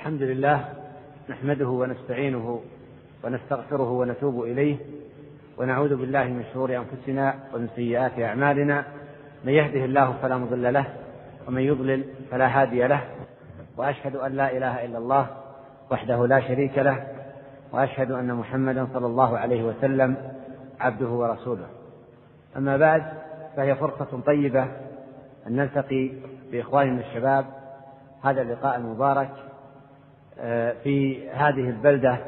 الحمد لله نحمده ونستعينه ونستغفره ونتوب إليه ونعوذ بالله من شرور أنفسنا ومن سيئات أعمالنا من يهده الله فلا مضل له ومن يضلل فلا هادي له وأشهد أن لا إله إلا الله وحده لا شريك له وأشهد أن محمدا صلى الله عليه وسلم عبده ورسوله. أما بعد فهي فرصة طيبة أن نلتقي بإخواننا الشباب. هذا اللقاء المبارك في هذه البلدة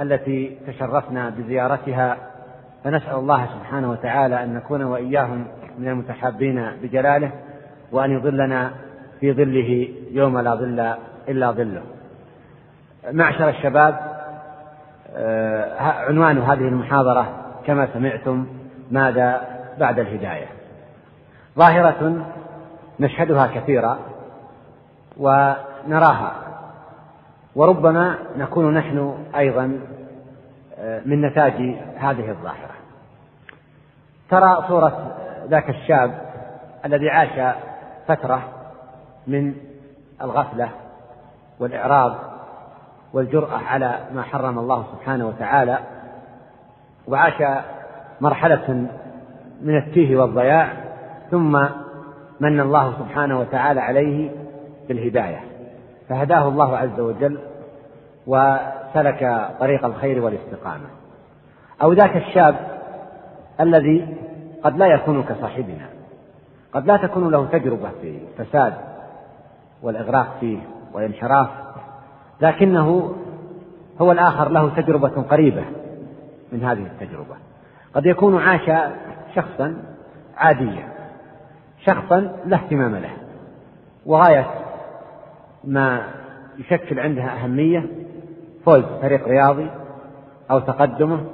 التي تشرفنا بزيارتها فنسأل الله سبحانه وتعالى أن نكون وإياهم من المتحابين بجلاله وأن يظلنا في ظله يوم لا ظل إلا ظله. معشر الشباب آه، عنوان هذه المحاضرة كما سمعتم ماذا بعد الهداية. ظاهرة نشهدها كثيرا ونراها. وربما نكون نحن أيضا آه، من نتاج هذه الظاهرة. ترى صورة ذاك الشاب الذي عاش فترة من الغفلة والإعراض والجرأة على ما حرم الله سبحانه وتعالى وعاش مرحلة من التيه والضياع ثم من الله سبحانه وتعالى عليه بالهداية. فهداه الله عز وجل وسلك طريق الخير والاستقامة. أو ذاك الشاب الذي قد لا يكون كصاحبنا قد لا تكون له تجربة في الفساد والإغراق فيه والانحراف لكنه هو الآخر له تجربة قريبة من هذه التجربة. قد يكون عاش شخصا عاديا شخصا لا اهتمام له وغاية ما يشكل عندها أهمية فوز فريق رياضي أو تقدمه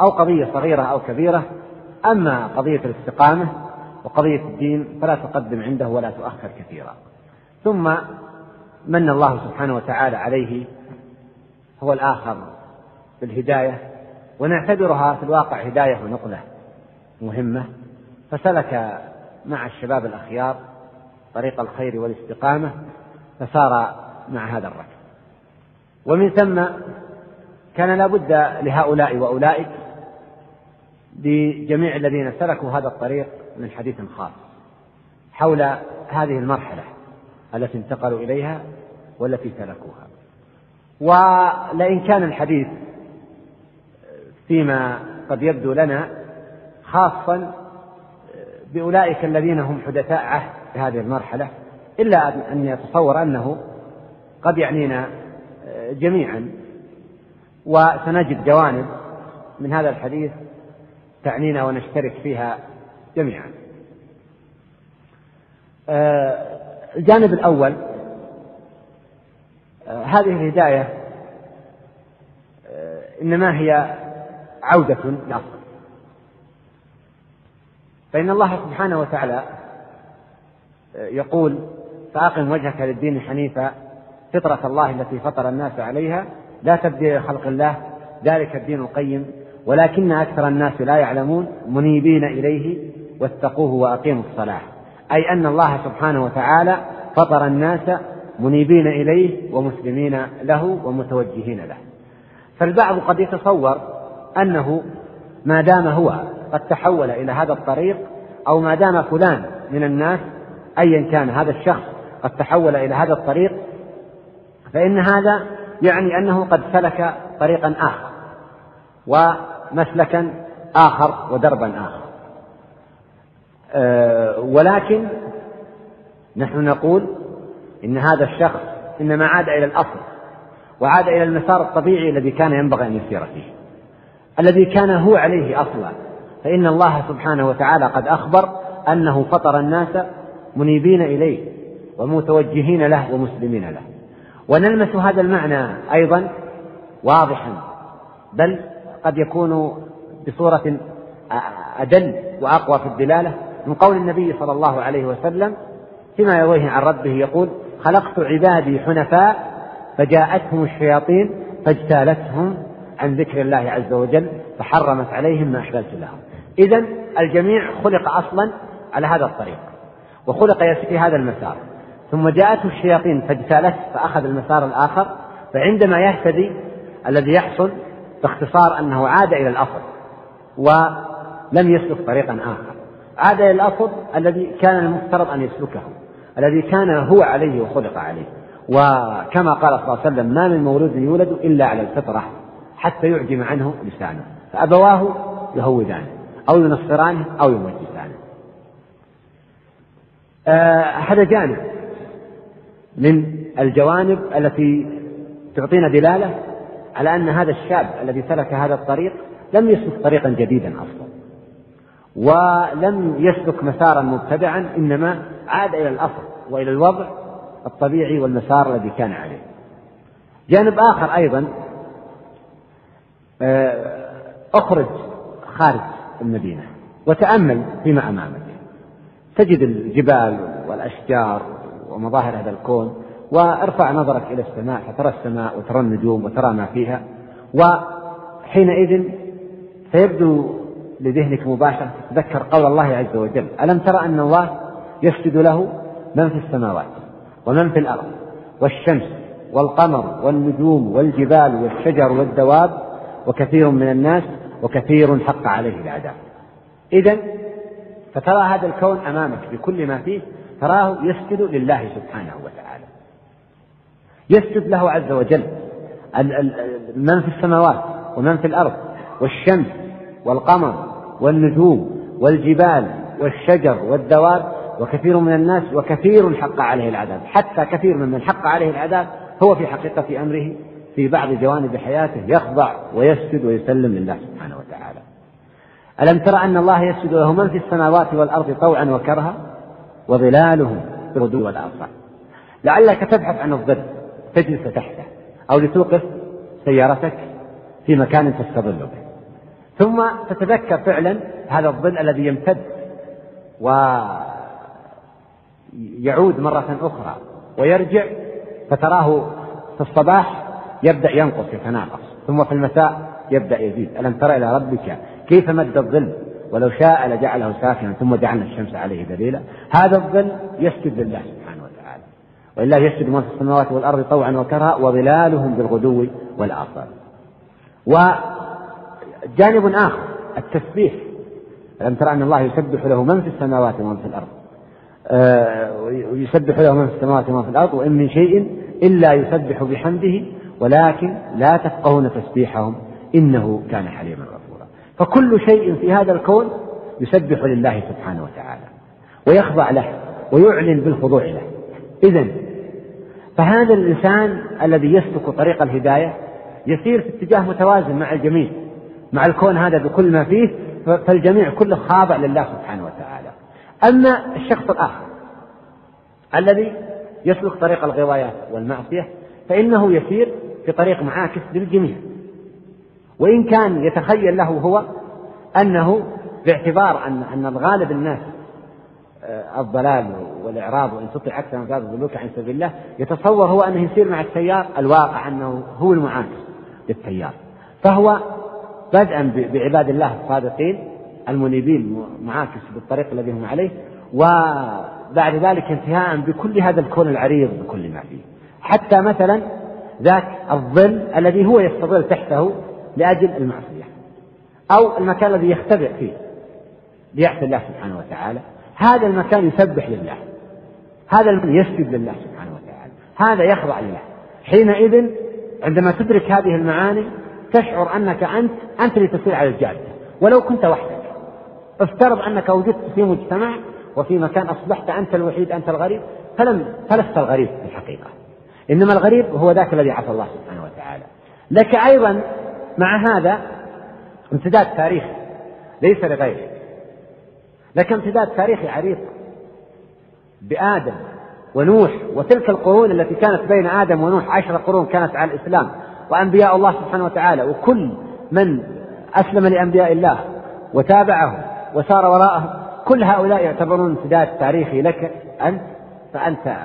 أو قضية صغيرة أو كبيرة. أما قضية الاستقامة وقضية الدين فلا تقدم عنده ولا تؤخر كثيرا. ثم من الله سبحانه وتعالى عليه هو الآخر بالهداية ونعتبرها في الواقع هداية ونقلة مهمة. فسلك مع الشباب الأخيار طريق الخير والاستقامة فسار مع هذا الركب ومن ثم كان لا بد لهؤلاء وأولئك بجميع الذين سلكوا هذا الطريق من حديث خاص حول هذه المرحلة التي انتقلوا إليها والتي سلكوها. ولئن كان الحديث فيما قد يبدو لنا خاصا بأولئك الذين هم حدثاء عهد هذه المرحلة إلا أن يتصور أنه قد يعنينا جميعا. وسنجد جوانب من هذا الحديث تعنينا ونشترك فيها جميعا. الجانب الأول هذه الهداية إنما هي عودة لأصل فإن الله سبحانه وتعالى يقول فأقم وجهك للدين حنيفا فطرة الله التي فطر الناس عليها لا تبديل لخلق الله ذلك الدين القيم ولكن أكثر الناس لا يعلمون منيبين إليه واتقوه وأقيموا الصلاة. أي أن الله سبحانه وتعالى فطر الناس منيبين إليه ومسلمين له ومتوجهين له. فالبعض قد يتصور أنه ما دام هو قد تحول إلى هذا الطريق أو ما دام فلان من الناس أيا كان هذا الشخص قد تحول إلى هذا الطريق فإن هذا يعني أنه قد سلك طريقا آخر ومسلكا آخر ودربا آخر. أه ولكن نحن نقول إن هذا الشخص إنما عاد إلى الأصل وعاد إلى المسار الطبيعي الذي كان ينبغي أن يسير فيه الذي كان هو عليه أصلا. فإن الله سبحانه وتعالى قد أخبر أنه فطر الناس منيبين إليه ومتوجهين له ومسلمين له. ونلمس هذا المعنى أيضا واضحا بل قد يكون بصورة أدل وأقوى في الدلالة من قول النبي صلى الله عليه وسلم فيما يرويه عن ربه يقول خلقت عبادي حنفاء فجاءتهم الشياطين فاجتالتهم عن ذكر الله عز وجل فحرمت عليهم ما أحللت لهم. إذا الجميع خلق أصلا على هذا الطريق. وخلق في هذا المسار. ثم جاءته الشياطين فاجتالته فأخذ المسار الآخر فعندما يهتدي الذي يحصل باختصار أنه عاد إلى الأصل ولم يسلك طريقا آخر. عاد إلى الأصل الذي كان المفترض أن يسلكه الذي كان هو عليه وخلق عليه. وكما قال صلى الله عليه وسلم ما من مولود يولد إلا على الفطرة حتى يعجم عنه لسانه. فأبواه يهودانه أو ينصرانه أو يمجسانه. هذا جانب من الجوانب التي تعطينا دلالة على أن هذا الشاب الذي سلك هذا الطريق لم يسلك طريقا جديدا أصلا ولم يسلك مسارا مبتدعا إنما عاد إلى الأصل وإلى الوضع الطبيعي والمسار الذي كان عليه. جانب آخر أيضا آه، أخرج خارج المدينة وتأمل فيما أمامك. تجد الجبال والأشجار ومظاهر هذا الكون وارفع نظرك إلى السماء فترى السماء وترى النجوم وترى ما فيها وحينئذ سيبدو لذهنك مباشرة تتذكر قول الله عز وجل ألم ترى أن الله يسجد له من في السماوات ومن في الأرض والشمس والقمر والنجوم والجبال والشجر والدواب وكثير من الناس وكثير حق عليه العذاب. إذا فترى هذا الكون أمامك بكل ما فيه تراه يسجد لله سبحانه وتعالى. يسجد له عز وجل. من في السماوات ومن في الأرض والشمس والقمر والنجوم والجبال والشجر والدواب وكثير من الناس وكثير حق عليه العذاب. حتى كثير ممن حق عليه العذاب هو في حقيقة أمره في بعض جوانب حياته يخضع ويسجد ويسلم لله سبحانه وتعالى ألم تر أن الله يسجد له من في السماوات والأرض طوعا وكرها وظلالهم بالغدو والآصال لعلك تبحث عن الظل تجلس تحته أو لتوقف سيارتك في مكان تستظل به. ثم تتذكر فعلا هذا الظل الذي يمتد ويعود مرة أخرى ويرجع فتراه في الصباح يبدأ ينقص يتناقص ثم في المساء يبدأ يزيد. ألم تر إلى ربك كيف مد الظل؟ ولو شاء لجعله ساكنا ثم جعلنا الشمس عليه دليلا. هذا الظل يسجد لله سبحانه وتعالى. ولله يسجد من في السماوات والأرض طوعا وكرها وظلالهم بالغدو والآصال. وجانب آخر التسبيح. ألم ترى أن الله يسبح له من في السماوات ومن في الأرض؟ آه، يسبح له من في السماوات ومن في الأرض وإن من شيء إلا يسبح بحمده ولكن لا تفقهون تسبيحهم إنه كان حليما غفورا. فكل شيء في هذا الكون يسبح لله سبحانه وتعالى ويخضع له ويعلن بالخضوع له. إذا فهذا الإنسان الذي يسلك طريق الهداية يسير في اتجاه متوازن مع الجميع مع الكون هذا بكل ما فيه فالجميع كله خاضع لله سبحانه وتعالى. أما الشخص الآخر الذي يسلك طريق الغوايات والمعصية فإنه يسير في طريق معاكس للجميع. وإن كان يتخيل له هو أنه باعتبار أن أن الغالب الناس آه، الضلال والإعراض وإن تطع أكثر من ذلك الضلوك عن سبيل الله يتصور هو أنه يسير مع التيار الواقع أنه هو المعاكس للتيار. فهو بدءا بعباد الله الصادقين المنيبين معاكس بالطريق الذي هم عليه وبعد ذلك انتهاء بكل هذا الكون العريض بكل ما فيه. حتى مثلا ذاك الظل الذي هو يستظل تحته لأجل المعصية أو المكان الذي يختبئ فيه ليعصي الله سبحانه وتعالى. هذا المكان يسبح لله. هذا المكان يسجد لله سبحانه وتعالى. هذا يخضع لله. حينئذ عندما تدرك هذه المعاني تشعر أنك أنت أنت اللي تسير على الجادة. ولو كنت وحدك. افترض أنك وجدت في مجتمع وفي مكان أصبحت أنت الوحيد أنت الغريب فلم فلست الغريب في الحقيقة. إنما الغريب هو ذاك الذي عصى الله سبحانه وتعالى. لك أيضا مع هذا امتداد تاريخي ليس لغيره لك امتداد تاريخي عريض بآدم ونوح وتلك القرون التي كانت بين آدم ونوح عشر قرون كانت على الإسلام وأنبياء الله سبحانه وتعالى وكل من أسلم لأنبياء الله وتابعهم وسار وراءهم كل هؤلاء يعتبرون امتداد تاريخي لك أنت فأنت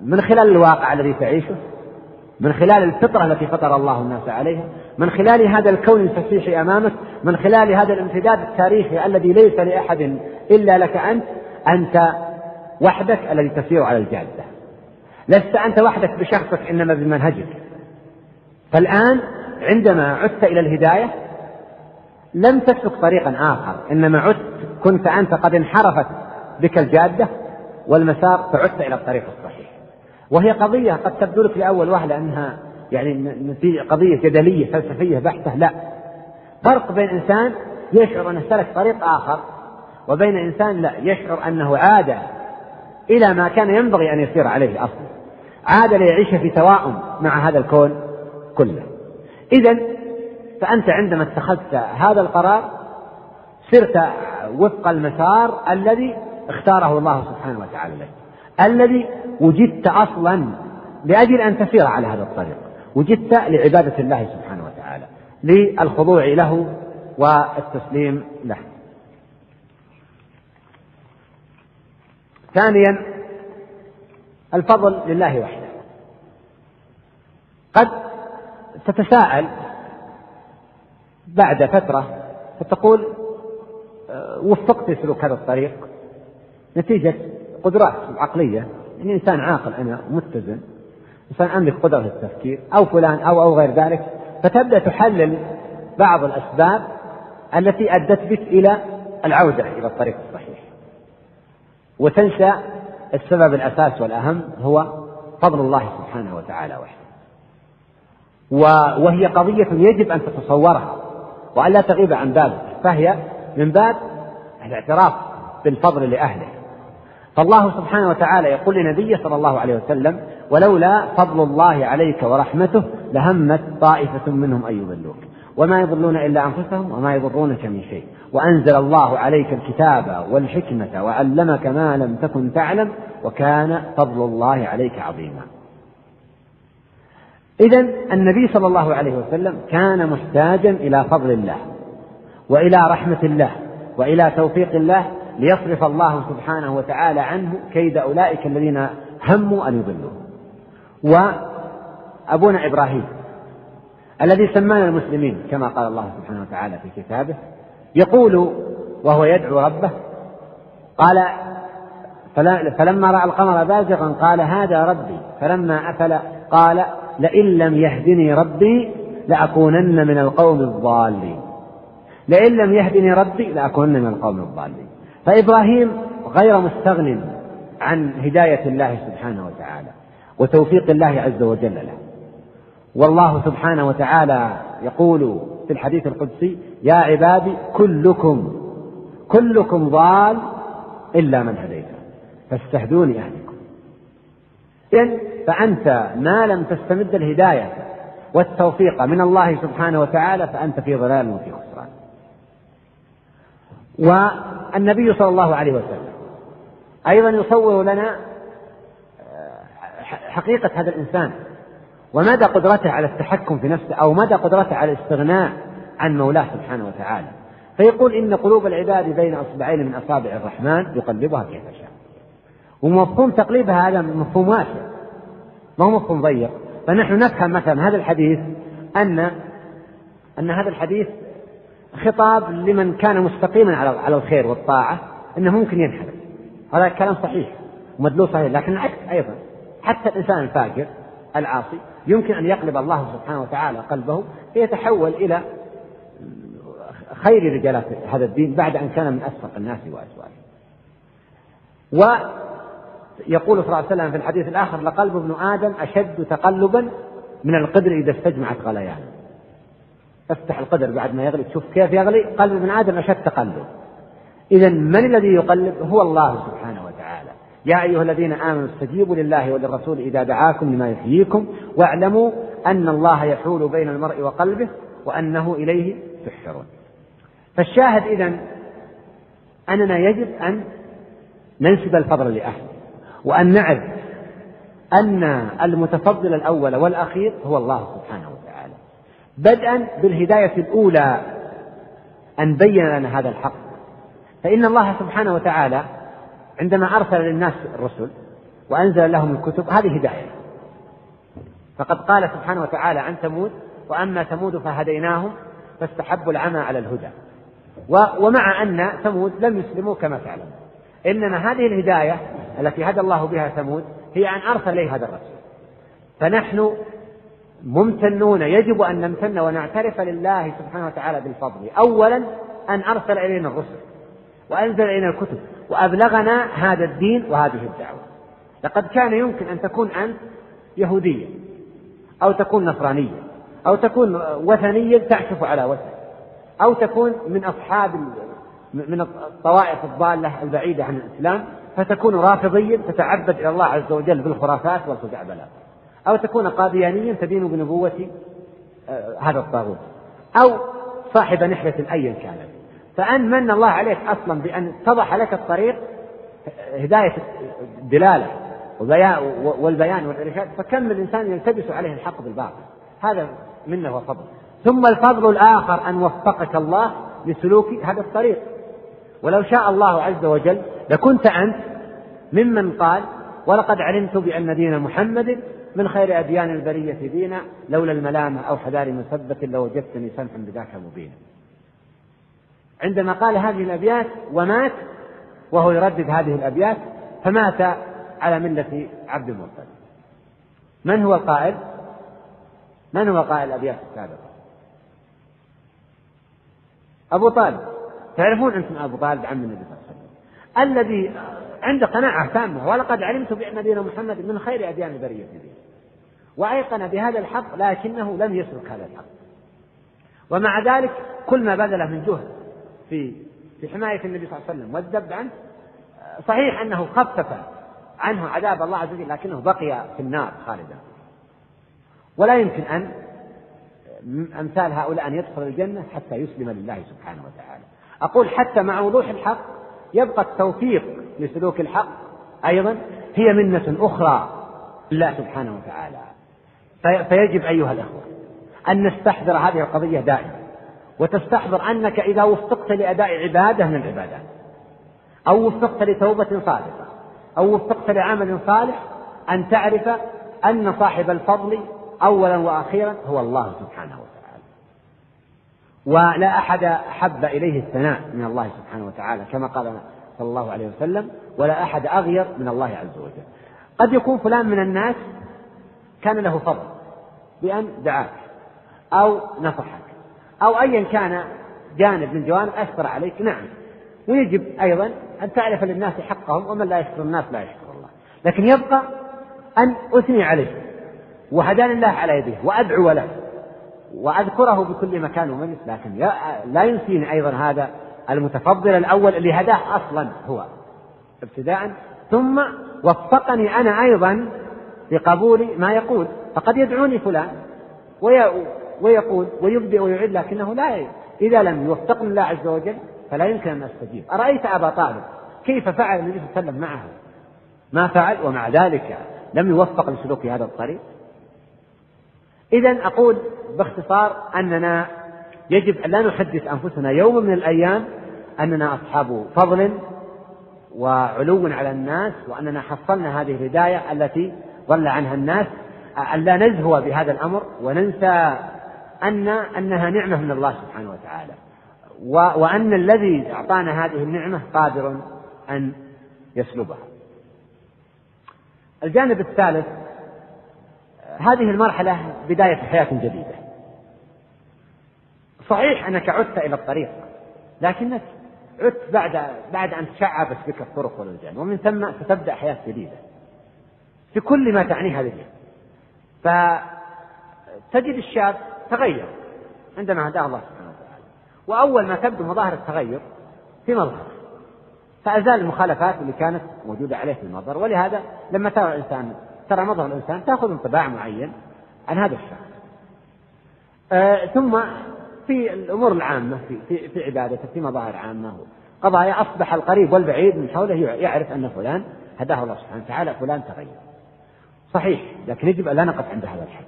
من خلال الواقع الذي تعيشه من خلال الفطرة التي فطر الله الناس عليها من خلال هذا الكون الفسيح أمامك من خلال هذا الامتداد التاريخي الذي ليس لأحد إلا لك أنت أنت وحدك الذي تسير على الجادة. لست أنت وحدك بشخصك إنما بمنهجك. فالآن عندما عدت إلى الهداية لم تسلك طريقا آخر إنما عدت كنت أنت قد انحرفت بك الجادة والمسار فعدت إلى الطريق الصحيح. وهي قضية قد تبدو لك لأول وهلة أنها يعني قضية جدلية فلسفية بحتة لا. فرق بين إنسان يشعر أنه سلك طريق آخر وبين إنسان لا يشعر أنه عاد إلى ما كان ينبغي أن يسير عليه أصلا. عاد ليعيش في توائم مع هذا الكون كله. إذا فأنت عندما اتخذت هذا القرار سرت وفق المسار الذي اختاره الله سبحانه وتعالى لك الذي وجدت أصلا لأجل أن تسير على هذا الطريق. وجدت لعبادة الله سبحانه وتعالى للخضوع له والتسليم له. ثانيا الفضل لله وحده. قد تتساءل بعد فترة فتقول آه، وفقت سلوك هذا الطريق؟ نتيجة قدرات عقلية يعني إنسان عاقل أنا متزن. إنسان أملك قدرة التفكير أو فلان أو أو غير ذلك فتبدأ تحلل بعض الأسباب التي أدت بك إلى العودة إلى الطريق الصحيح. وتنسى السبب الأساس والأهم هو فضل الله سبحانه وتعالى وحده. وهي قضية يجب أن تتصورها. وأن لا تغيب عن بابك فهي من باب الاعتراف بالفضل لأهله. فالله سبحانه وتعالى يقول لنبيه صلى الله عليه وسلم ولولا فضل الله عليك ورحمته لهمت طائفة منهم أن يضلوك. وما يضلون إلا أنفسهم وما يضرونك من شيء. وأنزل الله عليك الكتاب والحكمة وعلمك ما لم تكن تعلم وكان فضل الله عليك عظيما. إذا النبي صلى الله عليه وسلم كان محتاجا إلى فضل الله وإلى رحمة الله وإلى توفيق الله ليصرف الله سبحانه وتعالى عنه كيد أولئك الذين هموا أن يضلوه وأبونا إبراهيم الذي سمانا المسلمين كما قال الله سبحانه وتعالى في كتابه يقول وهو يدعو ربه قال فلما رأى القمر بازغا قال هذا ربي. فلما أفل قال لئن لم يهدني ربي لأكونن من القوم الضالين. لئن لم يهدني ربي لأكونن من القوم الضالين. فإبراهيم غير مستغن عن هداية الله سبحانه وتعالى وتوفيق الله عز وجل له. والله سبحانه وتعالى يقول في الحديث القدسي يا عبادي كلكم كلكم ضال إلا من هديته فاستهدوني أهلكم. إذن فأنت ما لم تستمد الهداية والتوفيق من الله سبحانه وتعالى فأنت في ضلال وفي خسران والنبي صلى الله عليه وسلم. أيضا يصور لنا آه، حقيقة هذا الإنسان. ومدى قدرته على التحكم في نفسه أو مدى قدرته على الاستغناء عن مولاه سبحانه وتعالى. فيقول إن قلوب العباد بين أصبعين من أصابع الرحمن يقلبها كيف شاء. ومفهوم تقليبها هذا مفهوم واسع ما هو مفهوم ضيق. فنحن نفهم مثلا هذا الحديث أن أن هذا الحديث خطاب لمن كان مستقيما على على الخير والطاعة أنه ممكن ينحرف هذا كلام صحيح ومدلول صحيح لكن العكس أيضا. حتى الإنسان الفاجر العاصي يمكن أن يقلب الله سبحانه وتعالى قلبه فيتحول إلى خير رجالات هذا الدين بعد أن كان من أسفق الناس وأسوأهم. ويقول صلى الله عليه وسلم في الحديث الآخر لقلب ابن آدم أشد تقلبا من القدر إذا استجمعت غليان افتح القدر بعد ما يغلي. تشوف كيف يغلي. قلب ابن آدم أشد تقلب. إذا من الذي يقلب؟ هو الله سبحانه وتعالى. يا أيها الذين آمنوا استجيبوا لله وللرسول إذا دعاكم لما يحييكم واعلموا أن الله يحول بين المرء وقلبه وأنه إليه تحشرون. فالشاهد إذا أننا يجب أن ننسب الفضل لأهله وأن نعرف أن المتفضل الأول والأخير هو الله سبحانه وتعالى بدءا بالهداية الأولى أن بين لنا هذا الحق. فإن الله سبحانه وتعالى عندما أرسل للناس الرسل وأنزل لهم الكتب هذه هداية. فقد قال سبحانه وتعالى عن ثمود وأما ثمود فهديناهم فاستحبوا العمى على الهدى. ومع أن ثمود لم يسلموا كما تعلم. إنما هذه الهداية التي هدى الله بها ثمود هي أن أرسل إليه هذا الرسول. فنحن ممتنون يجب أن نمتن ونعترف لله سبحانه وتعالى بالفضل. أولا أن أرسل إلينا الرسل وأنزل إلينا الكتب وأبلغنا هذا الدين وهذه الدعوة. لقد كان يمكن أن تكون أنت يهوديا أو تكون نصرانيا أو تكون وثنيا تعكف على وثن أو تكون من أصحاب من الطوائف الضالة البعيدة عن الإسلام فتكون رافضيا تتعبد إلى الله عز وجل بالخرافات والخزعبلات. أو تكون قاديانيا تدين بنبوة آه، هذا الطاغوت. أو صاحب نحلة أيا كانت. فأن من الله عليك أصلا بأن اتضح لك الطريق هداية الدلالة والبيان والإرشاد فكم الإنسان يلتبس عليه الحق بالباطل؟ هذا منه وفضل. ثم الفضل الآخر أن وفقك الله لسلوك هذا الطريق. ولو شاء الله عز وجل لكنت أنت ممن قال ولقد علمت بأن دين محمد من خير أديان البرية دينا لولا الملامة أو حذار مثبت لوجدتني سمحا بذاك مبينا. عندما قال هذه الأبيات ومات وهو يردد هذه الأبيات فمات على ملة عبد المطلب. من هو القائل؟ من هو قائل الأبيات السابقة؟ أبو طالب. تعرفون أنتم أبو طالب عم النبي صلى الله عليه وسلم. الذي عنده قناعة تامة ولقد علمت بأن دين محمد من خير أديان البرية دين وأيقن بهذا الحق لكنه لم يسلك هذا الحق. ومع ذلك كل ما بذل من جهد في في حماية النبي صلى الله عليه وسلم والذب عنه صحيح أنه خفف عنه عذاب الله عز وجل لكنه بقي في النار خالدا. ولا يمكن أن أمثال هؤلاء أن يدخل الجنة حتى يسلم لله سبحانه وتعالى. أقول حتى مع وضوح الحق يبقى التوفيق لسلوك الحق أيضا هي منة أخرى لله سبحانه وتعالى. فيجب أيها الأخوة أن نستحضر هذه القضية دائما وتستحضر أنك إذا وفقت لأداء عبادة من العبادات أو وفقت لتوبة صادقة أو وفقت لعمل صالح أن تعرف أن صاحب الفضل أولا وأخيرا هو الله سبحانه وتعالى. ولا أحد أحب إليه الثناء من الله سبحانه وتعالى كما قال صلى الله عليه وسلم ولا أحد أغير من الله عز وجل. قد يكون فلان من الناس كان له فضل بأن دعاك أو نصحك أو أيا كان جانب من جوانب أثر عليك نعم. ويجب أيضا أن تعرف للناس حقهم ومن لا يشكر الناس لا يشكر الله. لكن يبقى أن أثني عليه وهداني الله على يديه وأدعو له وأذكره بكل مكان ومجلس لكن لا ينسيني أيضا هذا المتفضل الأول اللي هداه أصلا هو ابتداء ثم وفقني أنا أيضا بقبول ما يقول. فقد يدعوني فلان ويقول ويبدئ ويعيد لكنه لا إذا لم يوفقني الله عز وجل فلا يمكن أن أستجيب. أرأيت أبا طالب؟ كيف فعل النبي صلى الله عليه وسلم معه؟ ما فعل ومع ذلك لم يوفق لسلوك هذا الطريق؟ إذا أقول باختصار أننا يجب أن لا نحدث أنفسنا يوم من الأيام أننا أصحاب فضل وعلو على الناس وأننا حصلنا هذه الهداية التي ضل عنها الناس أن لا نزهو بهذا الأمر وننسى أن أنها نعمة من الله سبحانه وتعالى. وأن الذي أعطانا هذه النعمة قادر أن يسلبها. الجانب الثالث هذه المرحلة بداية حياة جديدة. صحيح أنك عدت إلى الطريق لكنك عدت بعد بعد أن تشعبت بك الطرق والوجان ومن ثم ستبدأ حياة جديدة. في كل ما تعنيه هذه فتجد الشاب تغير عندما هداه الله سبحانه وتعالى. وأول ما تبدو مظاهر التغير في مظهر. فأزال المخالفات اللي كانت موجودة عليه في المظهر. ولهذا لما ترى الإنسان ترى مظهر الإنسان تأخذ انطباع معين عن هذا الشخص آه ثم في الأمور العامة في, في, في عبادته في مظاهر عامة. قضايا أصبح القريب والبعيد من حوله يعرف أن فلان هداه الله سبحانه وتعالى فلان تغير. صحيح لكن يجب أن لا نقف عند هذا الحد.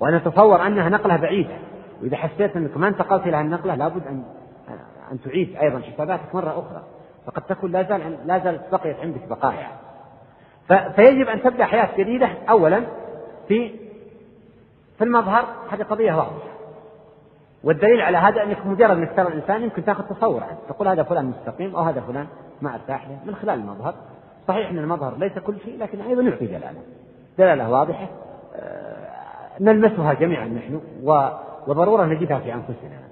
وأن نتصور أنها نقلة بعيدة. وإذا حسيت أنك ما انتقلت إلى النقلة لابد أن أن تعيد أيضا حساباتك مرة أخرى. فقد تكون لا زال لا زالت بقيت عندك بقايا. فيجب أن تبدأ حياة جديدة أولا في في المظهر هذه قضية واضحة. والدليل على هذا أنك مجرد أنك ترى الإنسان يمكن تاخذ تصور عنه تقول هذا فلان مستقيم أو هذا فلان ما أرتاح له من خلال المظهر. صحيح أن المظهر ليس كل شيء لكن أيضا يعطي دلالة دلالة واضحة آه، نلمسها جميعا نحن وضرورة نجدها في أنفسنا.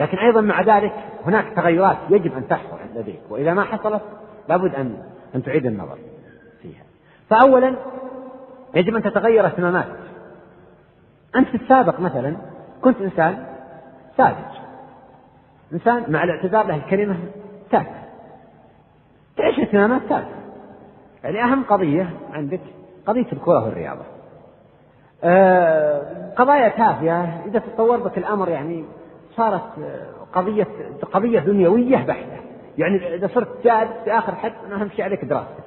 لكن أيضا مع ذلك هناك تغيرات يجب أن تحصل لديك وإذا ما حصلت لابد أن أن تعيد النظر فيها. فأولا يجب أن تتغير اهتماماتك. أنت في السابق مثلا كنت إنسان ساذج. إنسان مع الاعتذار له الكلمة تافهة. تعيش اهتمامات تافهة. يعني أهم قضية عندك قضية الكرة والرياضة. آه قضايا تافهة إذا تطور بك الأمر يعني صارت قضية قضية دنيوية بحتة. يعني إذا صرت جاد في آخر حد أهم شيء عليك دراستك.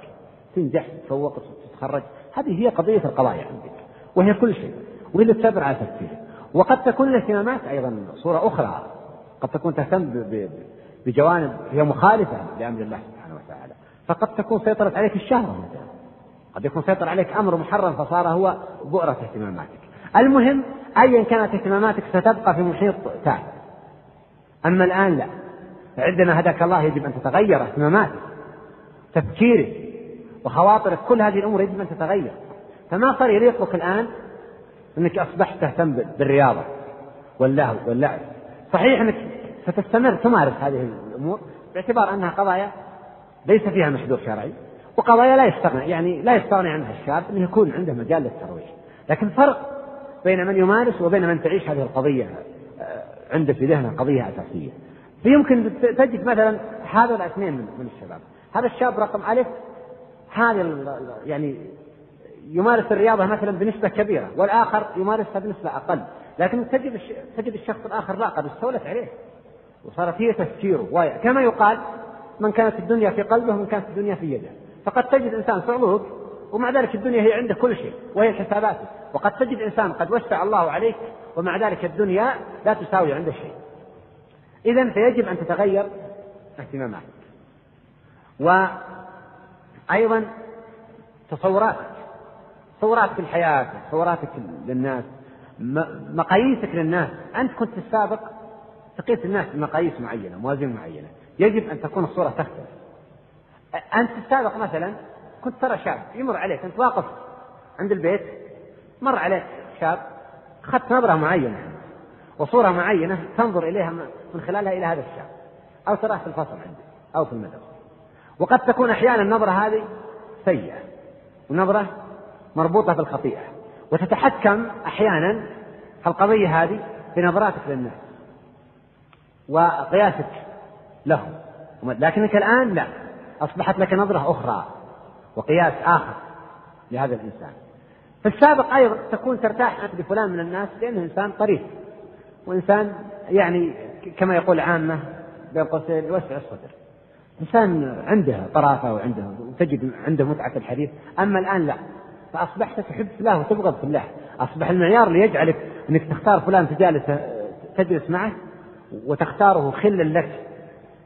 تنجح تتفوق تتخرج. هذه هي قضية القضايا عندك. وهي كل شيء. وهي اللي تسبر على تفكيرك وقد تكون الاهتمامات أيضا صورة أخرى. قد تكون تهتم بجوانب هي مخالفة لأمر الله سبحانه وتعالى. فقد تكون سيطرت عليك الشهوة. مثلا قد يكون سيطر عليك أمر محرم فصار هو بؤرة اهتماماتك. المهم أيا كانت اهتماماتك ستبقى في محيط تام. أما الآن لا. عندما هداك الله يجب أن تتغير اهتماماتك تفكيرك وخواطرك كل هذه الأمور يجب أن تتغير. فما صار يليق بك الآن؟ أنك أصبحت تهتم بالرياضة واللهو واللعب. صحيح أنك ستستمر تمارس هذه الأمور باعتبار أنها قضايا ليس فيها محذور شرعي. وقضايا لا يستغني يعني لا يستغني عنها الشاب أنه يكون عنده مجال للترويج. لكن فرق بين من يمارس وبين من تعيش هذه القضية آه، عنده في ذهنه قضية أساسية. فيمكن تجد مثلا هذا الاثنين من الشباب. هذا الشاب رقم ألف هذا يعني يمارس الرياضة مثلا بنسبة كبيرة والآخر يمارسها بنسبة أقل. لكن تجد تجد الشخص الآخر لا قد استولت عليه. وصارت هي تفكيره. كما يقال من كانت الدنيا في قلبه ومن كانت الدنيا في يده. فقد تجد إنسان صعلوك ومع ذلك الدنيا هي عنده كل شيء وهي الحسابات وقد تجد إنسان قد وسع الله عليك ومع ذلك الدنيا لا تساوي عنده شيء. إذا فيجب أن تتغير اهتماماتك. وأيضا تصوراتك. تصوراتك في الحياة تصوراتك للناس مقاييسك للناس. أنت كنت في السابق تقيس الناس بمقاييس معينة موازين معينة. يجب أن تكون الصورة تختلف. أنت في السابق مثلا كنت ترى شاب يمر عليك أنت واقف عند البيت مر عليك شاب أخذت نظرة معينة وصورة معينة تنظر إليها من خلالها إلى هذا الشاب أو تراه في الفصل عندك أو في المدرسة. وقد تكون أحيانا النظرة هذه سيئة ونظرة مربوطة بالخطيئة. وتتحكم أحيانا القضية هذه بنظراتك للناس وقياسك لهم. لكنك الآن لا. أصبحت لك نظرة أخرى وقياس آخر لهذا الإنسان. في السابق أيضا تكون ترتاح أنت بفلان من الناس لأنه إنسان طريف وإنسان يعني كما يقول عامة بين قوسين يوسع الصدر. إنسان عنده طرافة وعنده وتجد عنده متعة الحديث أما الآن لا. فأصبحت تحب فلان وتبغض فلان أصبح المعيار اللي يجعلك أنك تختار فلان تجالس تجلس معه وتختاره خلا لك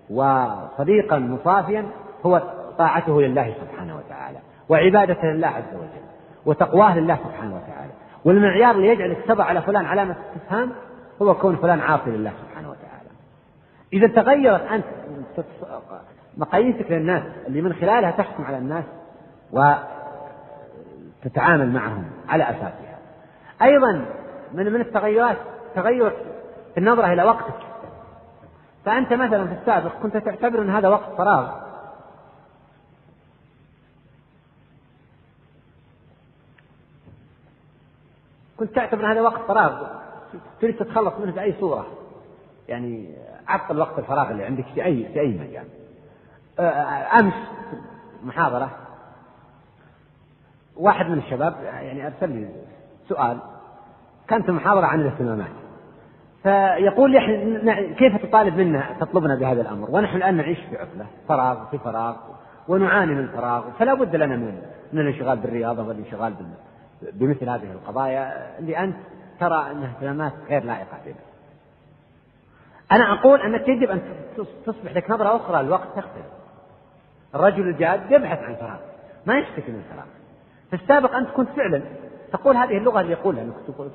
وصديقا مصافيا هو طاعته لله سبحانه وتعالى وعبادته لله عز وجل وتقواه لله سبحانه وتعالى والمعيار اللي يجعلك تضع على فلان علامة استفهام هو كون فلان عاصي لله سبحانه وتعالى. إذا تغيرت أنت مقاييسك للناس اللي من خلالها تحكم على الناس وتتعامل معهم على أساسها. أيضا من من التغيرات تغير في النظرة إلى وقتك. فأنت مثلا في السابق كنت تعتبر أن هذا وقت فراغ. كنت تعتبر هذا وقت فراغ. تريد تتخلص منه بأي صورة؟ يعني عطل وقت الفراغ اللي عندك في أي في أي مجال أمس محاضرة. واحد من الشباب يعني أرسل لي سؤال. كانت محاضرة عن الاهتمامات. فيقول لي كيف تطالب منا تطلبنا بهذا الأمر؟ ونحن الآن نعيش في عطلة. فراغ في فراغ ونعاني من الفراغ فلا بد لنا من من الانشغال بالرياضة والانشغال بمثل هذه القضايا اللي أنت ترى أنها اهتمامات غير لائقة بنا. أنا أقول أنك يجب أن تصبح لك نظرة أخرى الوقت تختلف. الرجل الجاد يبحث عن فراغ ما يشتكي من الفراغ في السابق أنت كنت فعلا تقول هذه اللغة اللي يقولها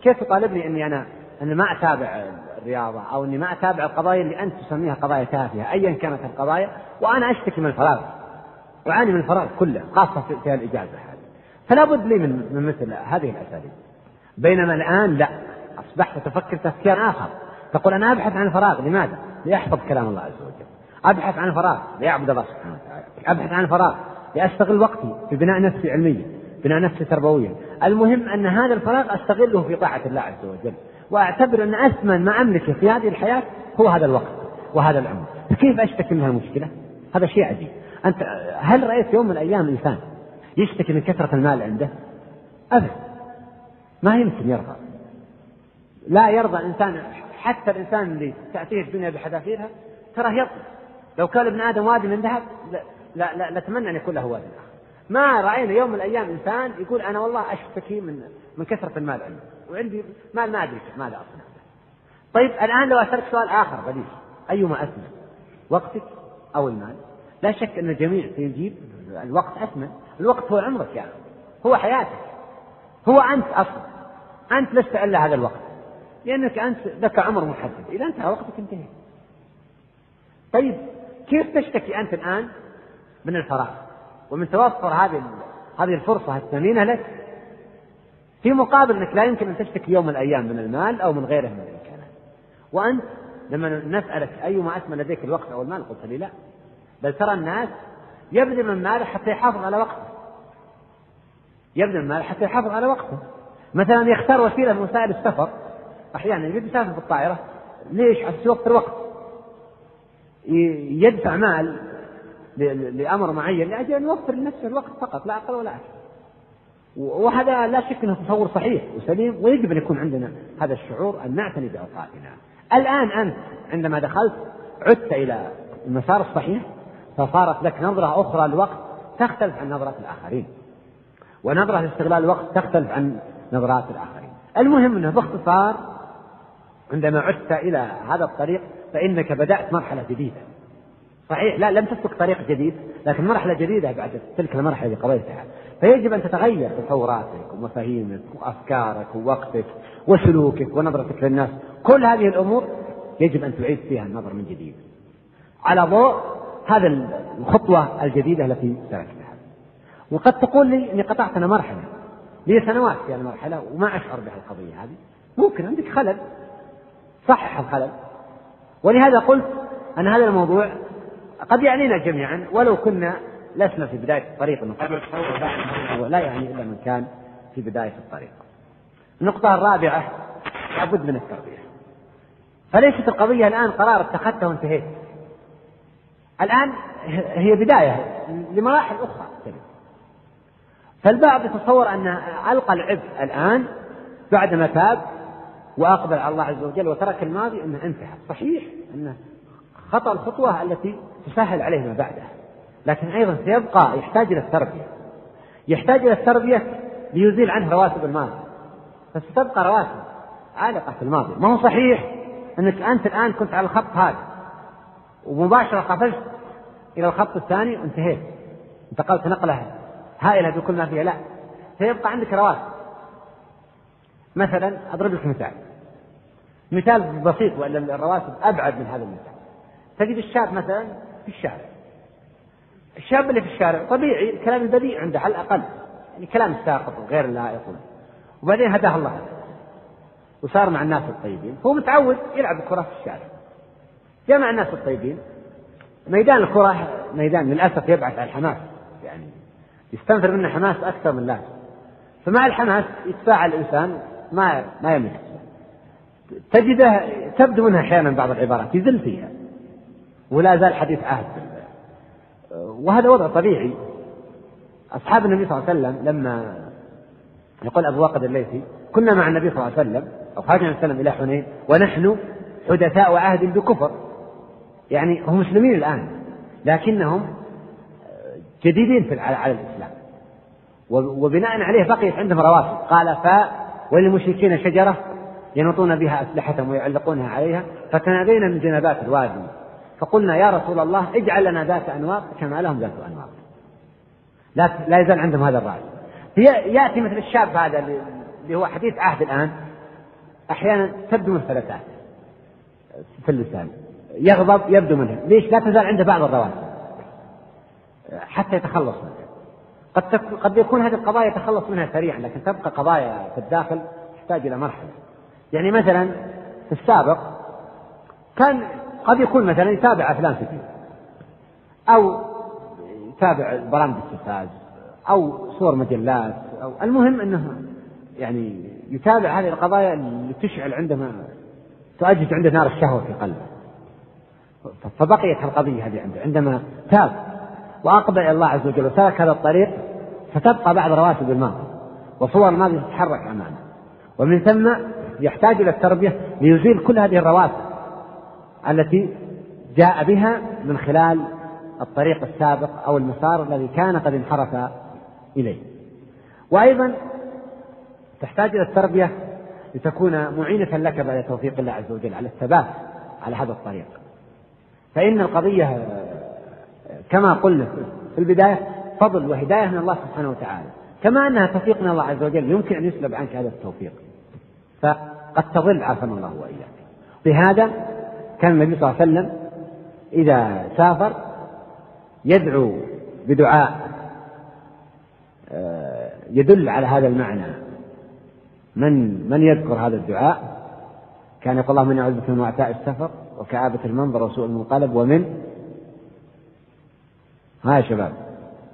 كيف تطالبني أني أنا أني ما أتابع الرياضة أو أني ما أتابع القضايا اللي أنت تسميها قضايا تافهة أيا كانت القضايا وأنا أشتكي من الفراغ. أعاني من الفراغ كله خاصة في الإجازة هذه. فلا بد لي من, مثل هذه الأساليب. بينما الآن لا. أصبحت تفكر تفكير آخر. تقول أنا أبحث عن الفراغ لماذا؟ لأحفظ كلام الله عز وجل. أبحث عن الفراغ لأعبد الله سبحانه وتعالى. أبحث عن الفراغ لأستغل وقتي في بناء نفسي علميا بناء نفسي تربويا. المهم أن هذا الفراغ أستغله في طاعة الله عز وجل. وأعتبر أن أثمن ما أملكه في هذه الحياة هو هذا الوقت وهذا العمر. كيف أشتكي من المشكلة؟ هذا شيء عجيب. أنت هل رأيت يوم من الأيام إنسان يشتكي من كثرة المال عنده؟ أبدا ما يمكن يرضى. لا يرضى الإنسان حتى الإنسان اللي تأتيه الدنيا بحذافيرها تراه يطلب لو كان ابن آدم وادي من ذهب لا لا لا أتمنى أن يكون له وادي آخر. ما رأينا يوم من الأيام إنسان يقول أنا والله أشتكي من من كثرة المال عندي وعندي مال ما أدري ماذا أصنع. طيب الآن لو أسألك سؤال آخر بديل أيما أثمن؟ وقتك أو المال؟ لا شك أن الجميع سيجيب الوقت أثمن. الوقت هو عمرك يعني هو حياتك. هو أنت أصلا. أنت لست إلا هذا الوقت. لأنك أنت لك عمر محدد. إذا انتهى وقتك انتهى. طيب كيف تشتكي أنت الآن من الفراغ؟ ومن توفر هذه هذه الفرصة الثمينة لك؟ في مقابل أنك لا يمكن أن تشتكي يوم من الأيام من المال أو من غيره من الإمكانات. وأنت لما نسألك أيما أثمن لديك الوقت أو المال قلت لي لا. بل ترى الناس يبذل من ماله حتى يحافظ على وقته. يبذل من ماله حتى يحافظ على وقته. مثلا يختار وسيلة من وسائل السفر. أحيانا يريد يسافر بالطائرة ليش؟ عشان يوفر وقت يدفع مال لأمر معين لأجل أن يوفر لنفسه الوقت فقط لا أقل ولا أكثر. وهذا لا شك أنه تصور صحيح وسليم ويجب أن يكون عندنا هذا الشعور أن نعتني بأوقاتنا. الآن أنت عندما دخلت عدت إلى المسار الصحيح فصارت لك نظرة أخرى للوقت تختلف عن نظرة الآخرين. ونظرة لاستغلال الوقت تختلف عن نظرات الآخرين. المهم أنه باختصار عندما عدت إلى هذا الطريق فإنك بدأت مرحلة جديدة. صحيح لا لم تسلك طريق جديد لكن مرحلة جديدة بعد تلك المرحلة اللي قضيتها. فيجب أن تتغير تصوراتك ومفاهيمك وأفكارك ووقتك وسلوكك ونظرتك للناس. كل هذه الأمور يجب أن تعيد فيها النظر من جديد. على ضوء هذا الخطوة الجديدة التي سلكتها وقد تقول لي أني قطعت أنا مرحلة. لي سنوات في المرحلة وما أشعر بهالقضية هذه. ممكن عندك خلل. صحح الخلل. ولهذا قلت أن هذا الموضوع قد يعنينا جميعا ولو كنا لسنا في بداية الطريق لا يعني إلا من كان في بداية الطريق. النقطة الرابعة لابد من التربية. فليست القضية الآن قرار اتخذته وانتهيت. الآن هي بداية لمراحل أخرى. فالبعض يتصور أن ألقى العبء الآن بعدما تاب وأقبل على الله عز وجل وترك الماضي أنه انتهى. صحيح أنه خطأ الخطوة التي تسهل عليه ما بعدها لكن أيضا سيبقى يحتاج إلى التربية. يحتاج إلى التربية ليزيل عنه رواتب الماضي. فستبقى رواتب عالقة في الماضي. ما هو صحيح أنك أنت الآن كنت على الخط هذا ومباشرة قفزت إلى الخط الثاني وانتهيت. انتقلت نقلة هائلة بكل ما فيها. لا. سيبقى عندك رواتب. مثلا أضرب لك مثال. مثال بسيط وإلا الرواتب أبعد من هذا المثال. تجد الشاب مثلا في الشارع. الشاب اللي في الشارع طبيعي الكلام البذيء عنده على الأقل. يعني كلام ساقط وغير لائق وبعدين هداه الله. وصار مع الناس الطيبين. هو متعود يلعب الكرة في الشارع. جاء مع الناس الطيبين. ميدان الكرة ميدان للأسف يبعث على الحماس. يستنفر منه حماس أكثر من لازم فمع الحماس يتفاعل الإنسان ما ما يملك. تجده تبدو منها أحيانا بعض العبارات يزل فيها. ولا زال حديث عهد. وهذا وضع طبيعي. أصحاب النبي صلى الله عليه وسلم لما يقول أبو واقد الليثي كنا مع النبي صلى الله عليه وسلم أو خرج النبي صلى الله عليه وسلم إلى حنين ونحن حدثاء عهد بكفر. يعني هم مسلمين الآن لكنهم جديدين في على الإسلام. وبناء عليه بقيت عندهم رواسب قال ف وللمشركين شجرة ينطون بها أسلحتهم ويعلقونها عليها فتنادينا من جنبات الوادي. فقلنا يا رسول الله اجعل لنا ذات أنواط كما لهم ذات أنواط لا لا يزال عندهم هذا الرأي. يأتي مثل الشاب هذا اللي هو حديث عهد الآن. أحيانا تبدو من فلتات في اللسان. يغضب يبدو منه. ليش؟ لا تزال عنده بعض الرواسب حتى يتخلص منها. قد قد يكون هذه القضايا يتخلص منها سريعا لكن تبقى قضايا في الداخل تحتاج إلى مرحلة. يعني مثلا في السابق كان قد يكون مثلا يتابع أفلام كثير أو يتابع برامج التلفاز أو صور مجلات أو المهم إنه يعني يتابع هذه القضايا اللي تشعل عنده تؤجج عنده نار الشهوة في قلبه. فبقيت القضية هذه عنده عندما تاب. وأقبل إلى الله عز وجل وسلك هذا الطريق فتبقى بعض رواتب الماضي وصور الماضي تتحرك أمامه ومن ثم يحتاج إلى التربية ليزيل كل هذه الرواتب التي جاء بها من خلال الطريق السابق أو المسار الذي كان قد انحرف إليه. وأيضا تحتاج إلى التربية لتكون معينة لك بعد توفيق الله عز وجل على الثبات على هذا الطريق. فإن القضية كما قلنا في البداية فضل وهداية من الله سبحانه وتعالى. كما أنها توفيق من الله عز وجل يمكن أن يسلب عنك هذا التوفيق. فقد تضل عافانا الله وإياك. بهذا كان النبي صلى الله عليه وسلم إذا سافر يدعو بدعاء آه، يدل على هذا المعنى من من يذكر هذا الدعاء كان يقول اللهم إني أعوذ بك من وعثاء السفر وكآبة المنظر وسوء المنقلب ومن ها يا شباب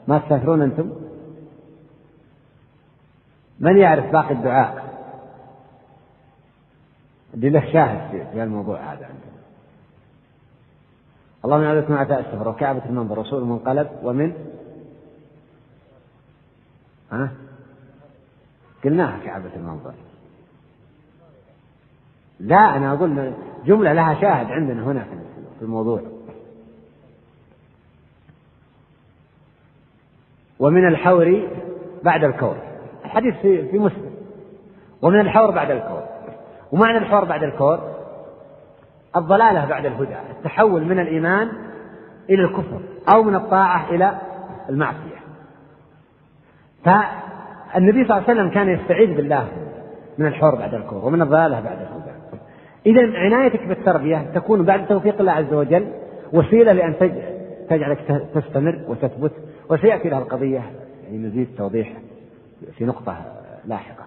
ما تسافرون أنتم؟ من يعرف باقي الدعاء؟ اللي له شاهد في الموضوع هذا عندنا اللهم اعوذ بك من عذاب السفر وكعبة المنظر وسوء المنقلب ومن ها؟ قلناها كعبة المنظر لا أنا أقول جملة لها شاهد عندنا هنا في الموضوع ومن الحور بعد الكور الحديث في في مسلم. ومن الحور بعد الكور ومعنى الحور بعد الكور الضلالة بعد الهدى التحول من الإيمان إلى الكفر أو من الطاعة إلى المعصية. فالنبي صلى الله عليه وسلم كان يستعيذ بالله من الحور بعد الكفر ومن الضلالة بعد الهدى. إذا عنايتك بالتربية تكون بعد توفيق الله عز وجل وسيلة لأن تجعلك تستمر وتثبت وسيأتي لها القضية. يعني مزيد توضيح في نقطة لاحقة.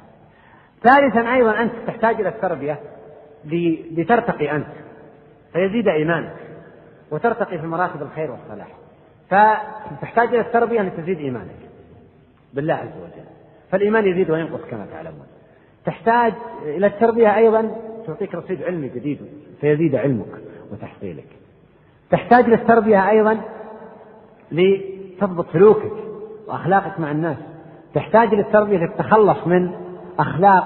ثالثا أيضا أنت تحتاج إلى التربية لترتقي أنت. فيزيد إيمانك وترتقي في مراتب الخير والصلاح. فتحتاج إلى التربية لتزيد إيمانك. بالله عز وجل. فالإيمان يزيد وينقص كما تعلمون. تحتاج إلى التربية أيضا تعطيك رصيد علمي جديد فيزيد علمك وتحصيلك. تحتاج إلى التربية أيضا لتضبط سلوكك وأخلاقك مع الناس. تحتاج للتربية للتخلص من أخلاق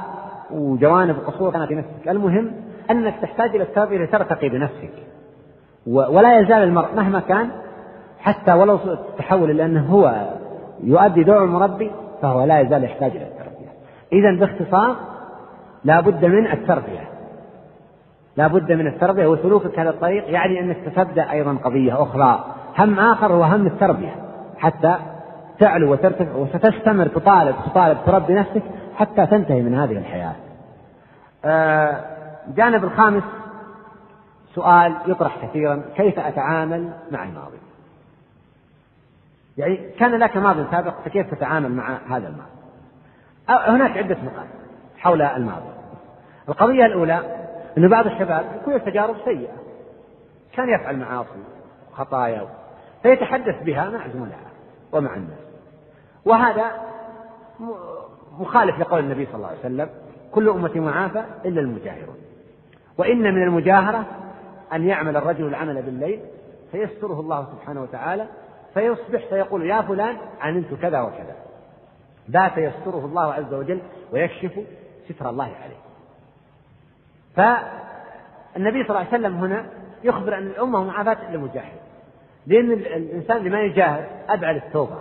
وجوانب قصور في نفسك. المهم أنك تحتاج إلى التربية لترتقي بنفسك. ولا يزال المرء مهما كان حتى ولو تحول لأنه هو يؤدي دور المربي فهو لا يزال يحتاج إلى التربية. إذا باختصار لا بد من التربية. لا بد من التربية وسلوكك هذا الطريق يعني أنك تبدأ أيضا قضية أخرى. هم آخر هو هم التربية. حتى تعلو وترتفع وستستمر تطالب تطالب تربي نفسك حتى تنتهي من هذه الحياة. آه الجانب الخامس سؤال يطرح كثيرا كيف أتعامل مع الماضي؟ يعني كان لك ماضي سابق فكيف تتعامل مع هذا الماضي؟ هناك عدة نقاط حول الماضي. القضية الأولى أن بعض الشباب يكون تجارب سيئة. كان يفعل معاصي وخطايا فيتحدث بها مع زملائه. ومع الناس. وهذا مخالف لقول النبي صلى الله عليه وسلم كل أمة معافى إلا المجاهرون. وإن من المجاهرة أن يعمل الرجل العمل بالليل فيستره الله سبحانه وتعالى فيصبح فيقول يا فلان عملت كذا وكذا. بات يستره الله عز وجل ويكشف ستر الله عليه. فالنبي صلى الله عليه وسلم هنا يخبر أن الأمة معافاة للمجاهد لأن الإنسان اللي ما يجاهد أبعد التوبة.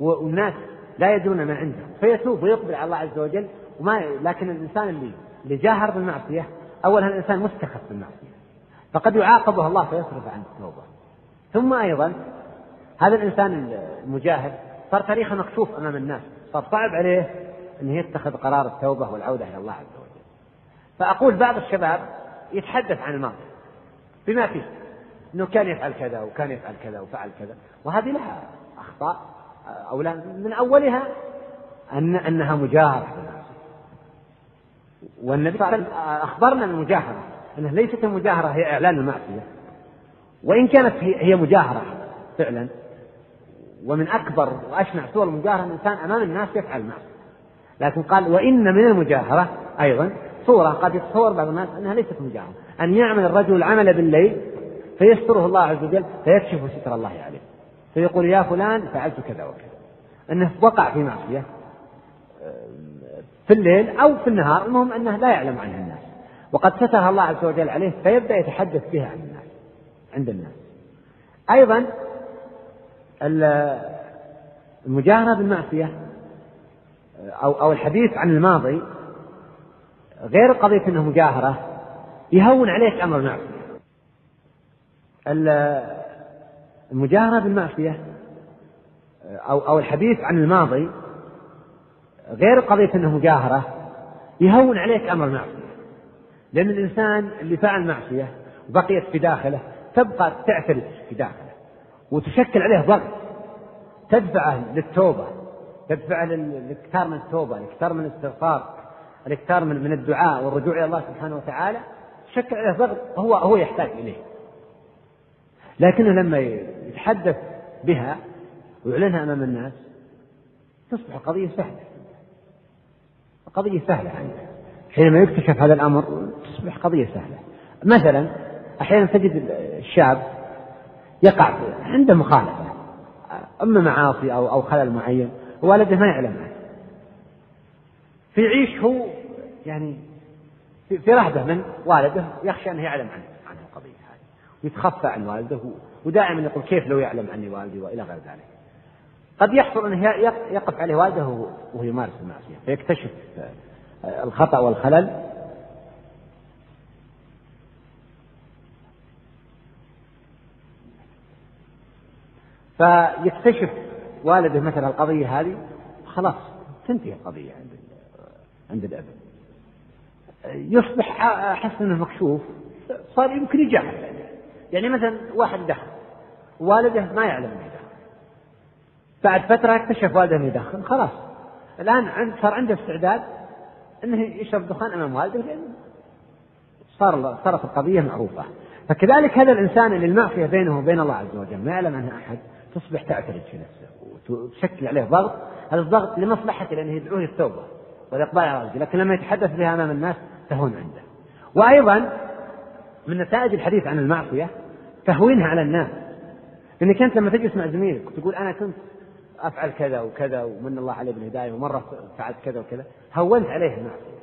والناس لا يدرون ما عنده. فيتوب ويقبل على الله عز وجل. وما لكن الإنسان اللي اللي جاهر بالمعصية أولا الإنسان مستخف بالمعصية. فقد يعاقبه الله فيصرف عن التوبة. ثم أيضا هذا الإنسان المجاهد صار تاريخه مكشوف أمام الناس. صار صعب عليه أنه يتخذ قرار التوبة والعودة إلى الله عز وجل. فأقول بعض الشباب يتحدث عن الماضي. بما فيه؟ أنه كان يفعل كذا وكان يفعل كذا وفعل كذا. وهذه لها أخطاء أو لا من أولها أن أنها مجاهرة. والنبي صلى الله عليه وسلم أخبرنا المجاهرة أنها ليست المجاهرة هي إعلان المعصية. وإن كانت هي مجاهرة فعلا ومن أكبر وأشنع صور المجاهرة الإنسان أمام الناس يفعل المعصية لكن قال وإن من المجاهرة أيضا صورة قد يتصور بعض الناس أنها ليست مجاهرة. أن يعمل الرجل العمل بالليل فيستره الله عز وجل فيكشف ستر الله عليه. فيقول يا فلان فعلت كذا وكذا. أنه وقع في معصية في الليل أو في النهار المهم أنه لا يعلم عنها الناس. وقد سترها الله عز وجل عليه فيبدأ يتحدث بها عن الناس عند الناس. أيضا المجاهرة بالمعصية أو أو الحديث عن الماضي غير قضية أنه مجاهرة يهون عليك أمر المعصية المجاهرة بالمعصية أو أو الحديث عن الماضي غير قضية أنه مجاهرة يهون عليك أمر المعصية. لأن الإنسان اللي فعل معصية وبقيت في داخله تبقى تعترف في داخله وتشكل عليه ضغط. تدفعه للتوبة تدفعه للاكثار من التوبة الاكثار من الاستغفار الاكثار من الدعاء والرجوع إلى الله سبحانه وتعالى تشكل عليه ضغط هو هو يحتاج إليه. لكنه لما يتحدث بها ويعلنها أمام الناس تصبح القضية سهلة. قضية سهلة عنده حينما يكتشف هذا الأمر تصبح قضية سهلة. مثلا أحيانا تجد الشاب يقع عنده مخالفة أما معاصي أو أو خلل معين والده ما يعلم عنه. فيعيش هو يعني في رهبة من والده يخشى أنه يعلم عنه. هذه ويتخفى عن والده ودائما يقول كيف لو يعلم عني والدي وإلى غير ذلك. قد يحصل أنه يقف عليه والده وهو يمارس المعصية فيكتشف الخطأ والخلل. فيكتشف والده مثلا القضية هذه خلاص تنتهي القضية عند عند الأب. يصبح أحس أنه مكشوف صار يمكن يجاهل يعني مثلا واحد دخل والده ما يعلم إنه يدخن بعد فترة اكتشف والده إنه يدخن خلاص. الآن صار عنده استعداد إنه يشرب دخان أمام والده لأن صار صارت القضية معروفة. فكذلك هذا الإنسان اللي المعصية بينه وبين الله عز وجل ما يعلم عنها أحد تصبح تعترض في نفسه وتشكل عليه ضغط. هذا الضغط لمصلحته لأنه يدعوه التوبة والإقبال على ربه لكن لما يتحدث بها أمام الناس تهون عنده. وأيضا من نتائج الحديث عن المعصية تهوينها على الناس. إنك أنت لما تجلس مع زميلك وتقول أنا كنت أفعل كذا وكذا ومن الله عليه بالهداية ومرة فعلت كذا وكذا هونت عليه المعصية.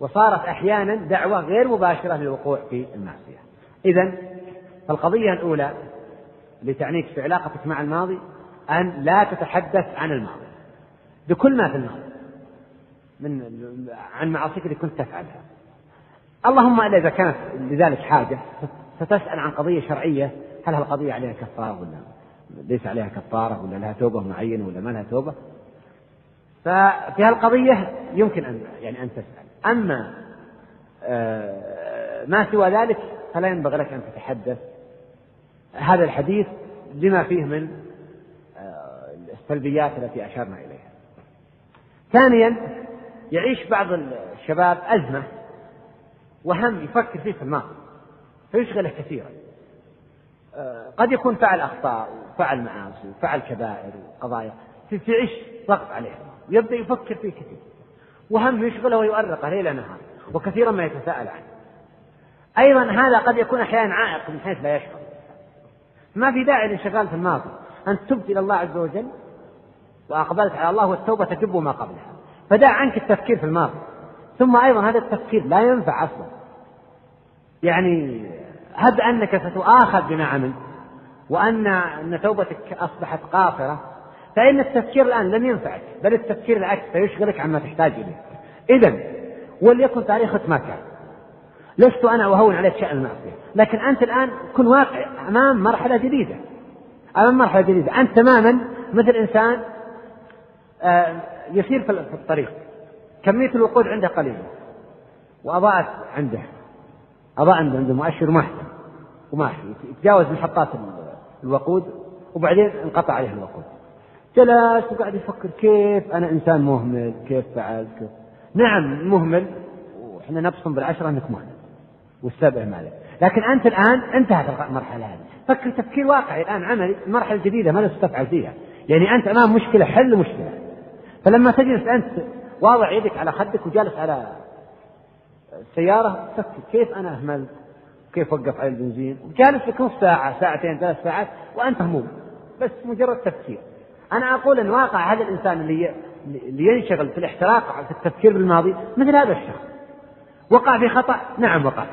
وصارت أحيانا دعوة غير مباشرة للوقوع في المعصية. إذا فالقضية الأولى اللي تعنيك في علاقتك مع الماضي أن لا تتحدث عن الماضي. بكل ما في الماضي من عن معاصيك اللي كنت تفعلها. اللهم الا إذا كانت لذلك حاجة فتسأل عن قضية شرعية هل هالقضيه عليها كفارة ولا ليس عليها كفارة ولا لها توبة معينه ولا ما لها توبة؟ ففي هالقضية يمكن ان يعني أن تسأل. أما آه، ما سوى ذلك فلا ينبغي لك أن تتحدث. هذا الحديث لما فيه من آه، السلبيات التي أشرنا إليها. ثانيا يعيش بعض الشباب أزمة. وهم يفكر فيه في الماضي فيشغله كثيرا. آه، قد يكون فعل أخطاء وفعل معاصي وفعل كبائر وقضايا تعيش ضغط عليه يبدأ يفكر فيه كثير وهم يشغله ويؤرقه ليل نهار وكثيرا ما يتساءل عنه. أيضا هذا قد يكون أحيانا عائق من حيث لا يشعر. ما في داعي للانشغال في الماضي. أنت تبت إلى الله عز وجل وأقبلت على الله والتوبة تجب ما قبلها. فدع عنك التفكير في الماضي. ثم أيضا هذا التفكير لا ينفع أصلا. يعني هب أنك ستؤاخذ بما عملت وأن أن توبتك أصبحت قاصرة فإن التفكير الآن لن ينفعك بل التفكير العكس سيشغلك عما تحتاج إليه. إذا وليكن تاريخك ما كان. لست أنا أهون عليك شأن المعصية لكن أنت الآن كن واقع أمام مرحلة جديدة. أمام مرحلة جديدة. أنت تماما مثل إنسان آه، يسير في الطريق. كمية الوقود عنده قليلة وأضاءت عنده. أضاء عنده عنده مؤشر محسن وماشي يتجاوز محطات الوقود وبعدين انقطع عليه الوقود. جلس وقاعد يفكر كيف أنا إنسان مهمل كيف فعلت كيف. نعم مهمل. وإحنا نبصم بالعشرة أنك مهمل. والسبع مالك. لكن أنت الآن انتهت المرحلة هذه. فكر تفكير واقعي. الآن عملي. المرحلة الجديدة ما تفعل فيها. يعني أنت أمام مشكلة حل مشكلة. فلما تجلس أنت واضع يدك على خدك وجالس على السيارة فكر كيف أنا أهملت؟ كيف وقف على البنزين؟ وجالس لك نص ساعة ساعتين ثلاث ساعات وأنت هموم بس مجرد تفكير. أنا أقول أن واقع هذا الإنسان اللي اللي ينشغل في الاحتراق في التفكير بالماضي مثل هذا الشخص. وقع في خطأ؟ نعم وقع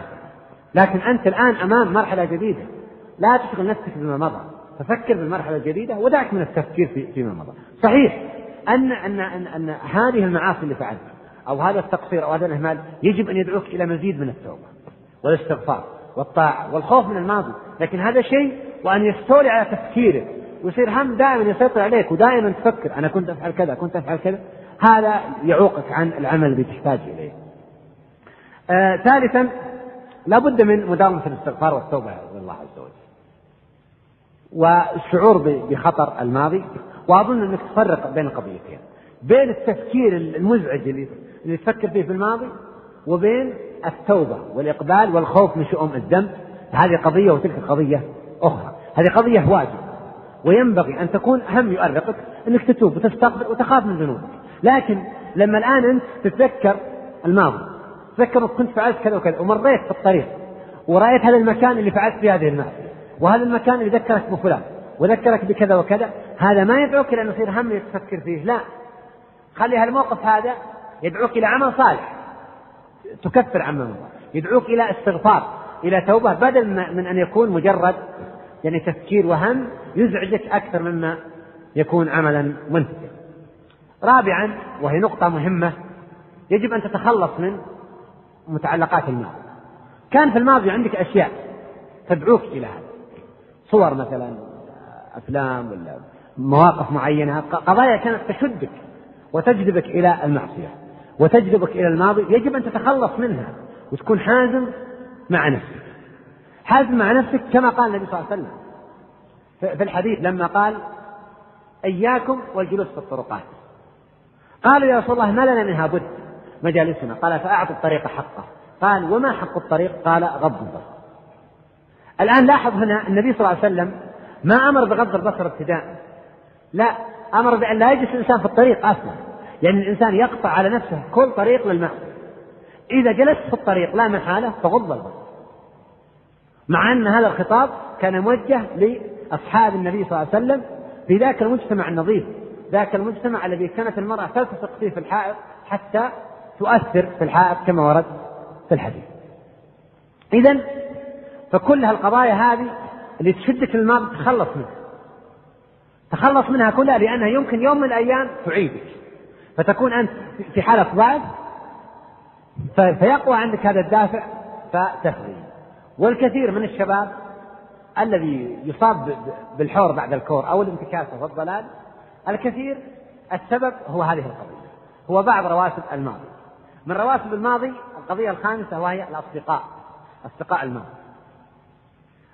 لكن أنت الآن أمام مرحلة جديدة. لا تشغل نفسك بما مضى. ففكر بالمرحلة الجديدة ودعك من التفكير في فيما مضى. صحيح أن أن أن, أن هذه المعاصي اللي فعلتها أو هذا التقصير أو هذا الإهمال يجب أن يدعوك إلى مزيد من التوبة والاستغفار والطاعة والخوف من الماضي. لكن هذا شيء وأن يستولي على تفكيرك ويصير هم دائما يسيطر عليك ودائما تفكر أنا كنت أفعل كذا كنت أفعل كذا. هذا يعوقك عن العمل الذي تحتاج إليه. آه ثالثا لا بد من مداومة الاستغفار والتوبة الله عز وجل. والشعور بخطر الماضي. وأظن أنك تفرق بين قضيتين. بين التفكير المزعج اللي اللي تفكر فيه في الماضي وبين التوبة والإقبال والخوف من شؤم الذنب. هذه قضية وتلك قضية أخرى. هذه قضية واجب. وينبغي أن تكون هم يؤرقك أنك تتوب وتستغفر وتخاف من ذنوبك. لكن لما الآن أنت تتذكر الماضي تذكر كنت فعلت كذا وكذا ومريت في الطريق ورأيت هذا المكان اللي فعلت فيه هذه المعصية وهذا المكان اللي ذكرك بفلان وذكرك بكذا وكذا هذا ما يدعوك إلى أن يصير هم تفكر فيه. لا. خلي هالموقف هذا يدعوك إلى عمل صالح. تكفر عما مضى. يدعوك إلى استغفار إلى توبة. بدل من أن يكون مجرد يعني تفكير وهم يزعجك أكثر مما يكون عملا منتجا. رابعا وهي نقطة مهمة يجب أن تتخلص من متعلقات الماضي. كان في الماضي عندك أشياء تدعوك إلى هذا. صور مثلا أفلام ولا مواقف معينة قضايا كانت تشدك وتجذبك إلى المعصية. وتجذبك إلى الماضي يجب أن تتخلص منها وتكون حازم مع نفسك. حازم مع نفسك كما قال النبي صلى الله عليه وسلم. في الحديث لما قال إياكم والجلوس في الطرقات. قالوا يا رسول الله ما لنا منها بد. مجالسنا. قال فأعطوا الطريق حقه. قال وما حق الطريق؟ قال غض البصر. الآن لاحظ هنا النبي صلى الله عليه وسلم ما أمر بغض البصر ابتداء. لا أمر بأن لا يجلس الإنسان في الطريق أصلا. يعني الإنسان يقطع على نفسه كل طريق للمعصية إذا جلست في الطريق لا محالة فغض البصر. مع أن هذا الخطاب كان موجه لأصحاب النبي صلى الله عليه وسلم في ذاك المجتمع النظيف ذاك المجتمع الذي كانت المرأة تلتصق فيه في الحائط حتى تؤثر في الحائط كما ورد في الحديث. إذا فكل هالقضايا هذه اللي تشدك للماضي تخلص منها. تخلص منها كلها لأنها يمكن يوم من الأيام تعيدك. فتكون أنت في حالة ضعف فيقوى عندك هذا الدافع فتهوي والكثير من الشباب الذي يصاب بالحور بعد الكور أو الانتكاسة والضلال الكثير السبب هو هذه القضية. هو بعض رواسب الماضي. من رواسب الماضي القضية الخامسة وهي الأصدقاء أصدقاء الماضي.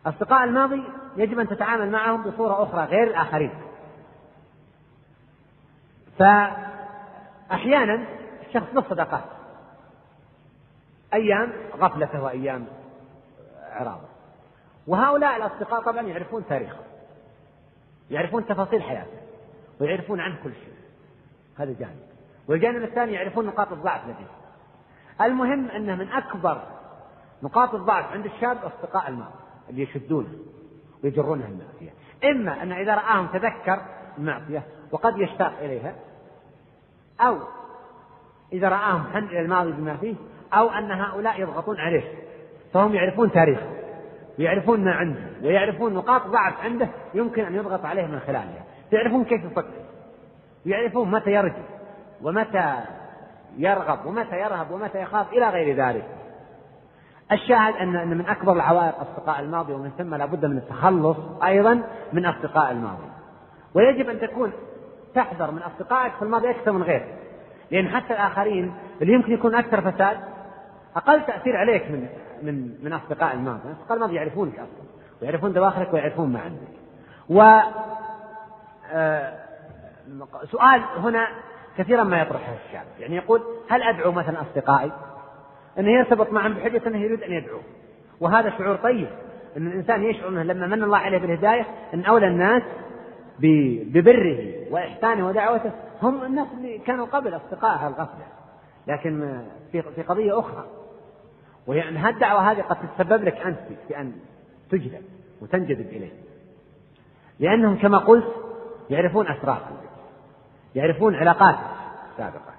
أصدقاء الماضي يجب أن تتعامل معهم بصورة أخرى غير الآخرين. فأحيانا الشخص له صداقات أيام غفلته وأيام إعراضه. وهؤلاء الأصدقاء طبعا يعرفون تاريخه. يعرفون تفاصيل حياته. ويعرفون عنه كل شيء. هذا جانب. والجانب الثاني يعرفون نقاط الضعف لديه. المهم أنه من أكبر نقاط الضعف عند الشاب أصدقاء الماضي اللي يشدونه ويجرونه المعصية. إما أن إذا رآهم تذكر المعصية وقد يشتاق إليها أو إذا رآهم حن إلى الماضي بما فيه أو أن هؤلاء يضغطون عليه. فهم يعرفون تاريخه ويعرفون ما عنده ويعرفون نقاط ضعف عنده يمكن أن يضغط عليه من خلالها يعرفون كيف يفكر ويعرفون متى يرجع ومتى يرغب ومتى يرهب ومتى يخاف إلى غير ذلك. الشاهد أن أن من أكبر العوائق أصدقاء الماضي ومن ثم لابد من التخلص أيضا من أصدقاء الماضي. ويجب أن تكون تحذر من أصدقائك في الماضي أكثر من غيرك لأن حتى الآخرين اللي يمكن يكون أكثر فساد أقل تأثير عليك من من من أصدقاء الماضي، أصدقاء الماضي يعرفونك أصلا ويعرفون دواخلك ويعرفون ما عندك. و آه، سؤال هنا كثيرا ما يطرحه الشاب، يعني يقول هل أدعو مثلا أصدقائي؟ أنه يرتبط معهم بحجة أنه يريد أن يدعو، وهذا شعور طيب أن الإنسان يشعر أنه لما من الله عليه بالهداية أن أولى الناس ببره وإحسانه ودعوته هم الناس اللي كانوا قبل أصدقاء الغفلة لكن في في قضية أخرى. وهي أن هالدعوة هذه قد تتسبب لك أنت في أن تجذب وتنجذب إليه. لأنهم كما قلت يعرفون أسرارك يعرفون علاقاتك السابقة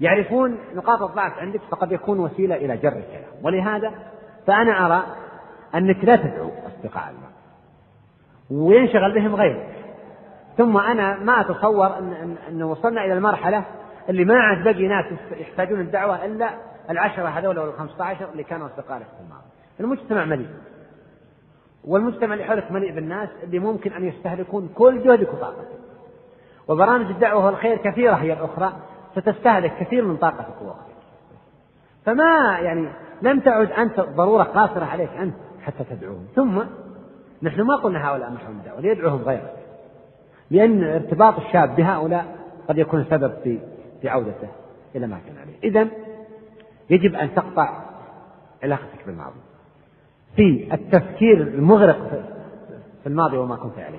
يعرفون نقاط الضعف عندك فقد يكون وسيلة إلى جر الكلام. ولهذا فأنا أرى أنك لا تدعو أصدقاء المال وينشغل بهم غيرك. ثم أنا ما أتصور أن, أن وصلنا إلى المرحلة اللي ما عاد بقي ناس يحتاجون الدعوة إلا العشرة هذول أو الخمسة عشر اللي كانوا أصدقاء لك في الماضي المجتمع مليء. والمجتمع اللي حولك مليء بالناس اللي ممكن أن يستهلكون كل جهدك وطاقتك وبرامج الدعوة والخير كثيرة هي الأخرى ستستهلك كثير من طاقتك ووقتك. فما يعني لم تعد أنت ضرورة قاصرة عليك أنت حتى تدعوهم. ثم نحن ما قلنا هؤلاء محرم الدعوة ليدعوهم غيرك لأن ارتباط الشاب بهؤلاء قد يكون سبب في في عودته إلى ما كان عليه. إذا يجب أن تقطع علاقتك بالماضي. في التفكير المغرق في الماضي وما كنت عليه.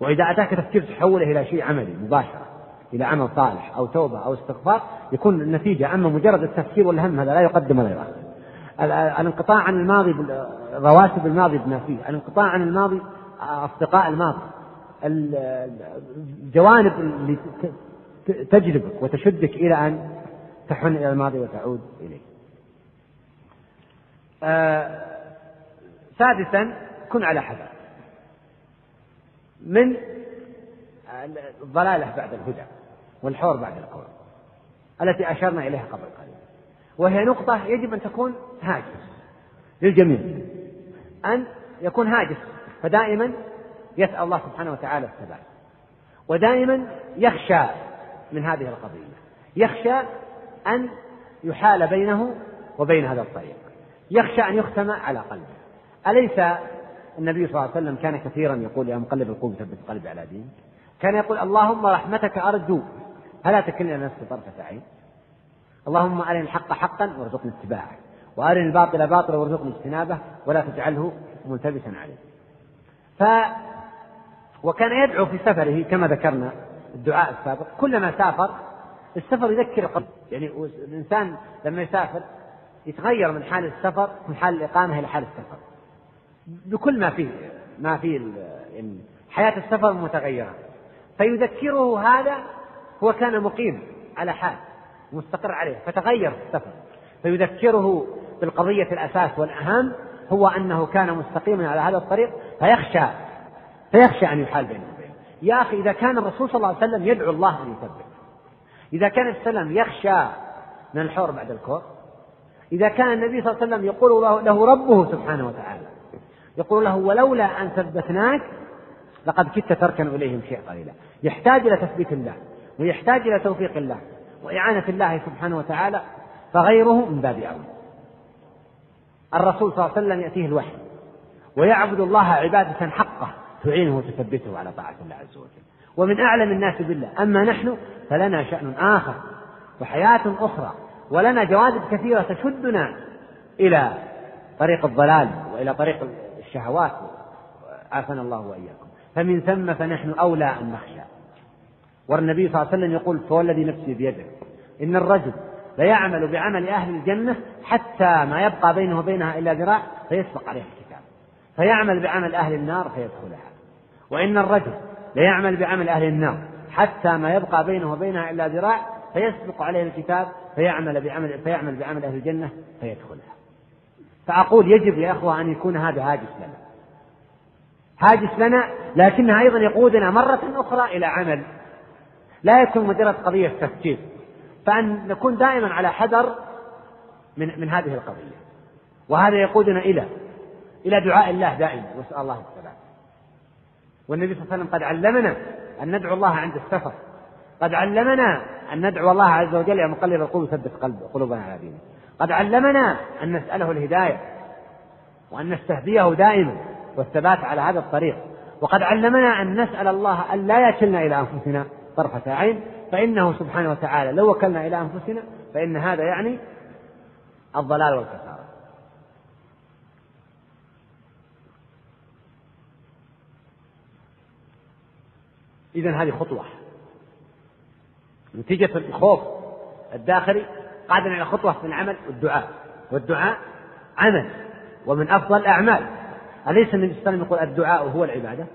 وإذا أتاك تفكير تحوله إلى شيء عملي مباشرة إلى عمل صالح أو توبة أو استغفار يكون النتيجة أما مجرد التفكير والهم هذا لا يقدم ولا يؤخر. الانقطاع عن الماضي رواتب الماضي بما فيه الانقطاع عن الماضي أصدقاء الماضي الجوانب اللي تجلبك وتشدك إلى أن تحن إلى الماضي وتعود إليه. آه سادسا كن على حذر. من الضلالة بعد الهدى والحور بعد القول التي أشرنا إليها قبل قليل. وهي نقطة يجب أن تكون هاجس للجميع. أن يكون هاجس فدائما يسأل الله سبحانه وتعالى الثبات ودائما يخشى من هذه القضية يخشى أن يحال بينه وبين هذا الطريق. يخشى أن يختم على قلبه. أليس النبي صلى الله عليه وسلم كان كثيرا يقول يا مقلب القلوب ثبت قلبي على دينك؟ كان يقول اللهم رحمتك أرجو. فلا تكلني إلى نفسي طرفة عين؟ اللهم أرني الحق حقا وارزقني اتباعه. وأرني الباطل باطلا وارزقني اجتنابه. ولا تجعله ملتبسا عليه. وكان يدعو في سفره كما ذكرنا الدعاء السابق. كلما سافر السفر يذكر القلب يعني الإنسان لما يسافر يتغير من حال السفر من حال الإقامة إلى حال السفر. بكل ما فيه ما فيه يعني حياة السفر متغيرة. فيذكره هذا هو كان مقيم على حال مستقر عليه فتغير في السفر. فيذكره بالقضية الأساس والأهم هو أنه كان مستقيما على هذا الطريق فيخشى فيخشى أن يحال بينه وبينه يا أخي إذا كان الرسول صلى الله عليه وسلم يدعو الله أن يثبت إذا كان السلام يخشى من الحور بعد الكور إذا كان النبي صلى الله عليه وسلم يقول له ربه سبحانه وتعالى يقول له ولولا أن ثبتناك لقد كدت تركن إليهم شيء قليلا. يحتاج إلى تثبيت الله ويحتاج إلى توفيق الله وإعانة الله سبحانه وتعالى فغيره من باب أولى. الرسول صلى الله عليه وسلم يأتيه الوحي ويعبد الله عبادة حقه. تعينه وتثبته على طاعة الله عز وجل. ومن أعلم الناس بالله. أما نحن فلنا شأن آخر وحياة أخرى ولنا جوانب كثيرة تشدنا إلى طريق الضلال وإلى طريق الشهوات. عافانا الله وإياكم. فمن ثم فنحن أولى أن نخشى. والنبي صلى الله عليه وسلم يقول فوالذي نفسي بيده إن الرجل ليعمل بعمل أهل الجنة حتى ما يبقى بينه وبينها إلا ذراع فيسبق عليه الكتاب. فيعمل بعمل أهل النار فيدخلها. وإن الرجل ليعمل بعمل أهل النار حتى ما يبقى بينه وبينها إلا ذراع فيسبق عليه الكتاب فيعمل بعمل فيعمل بعمل أهل الجنة فيدخلها. فأقول يجب يا أخوة أن يكون هذا هاجس لنا. هاجس لنا لكنها أيضا يقودنا مرة أخرى إلى عمل. لا يكون مجرد قضية تفكير. فأن نكون دائما على حذر من من هذه القضية. وهذا يقودنا إلى إلى دعاء الله دائما. وأسأل الله الثبات والنبي صلى الله عليه وسلم قد علمنا أن ندعو الله عند السفر. قد علمنا أن ندعو الله عز وجل يا مقلب القلوب ثبت قلب قلوبنا على دينه. قد علمنا أن نسأله الهداية وأن نستهديه دائما والثبات على هذا الطريق. وقد علمنا أن نسأل الله أن لا يكلنا إلى أنفسنا طرفة عين فإنه سبحانه وتعالى لو وكلنا إلى أنفسنا فإن هذا يعني الضلال والخسارة. إذا هذه خطوة. نتيجة الخوف الداخلي قادنا على خطوة في العمل والدعاء. والدعاء عمل ومن أفضل الأعمال. أليس النبي صلى الله عليه وسلم يقول الدعاء هو العبادة؟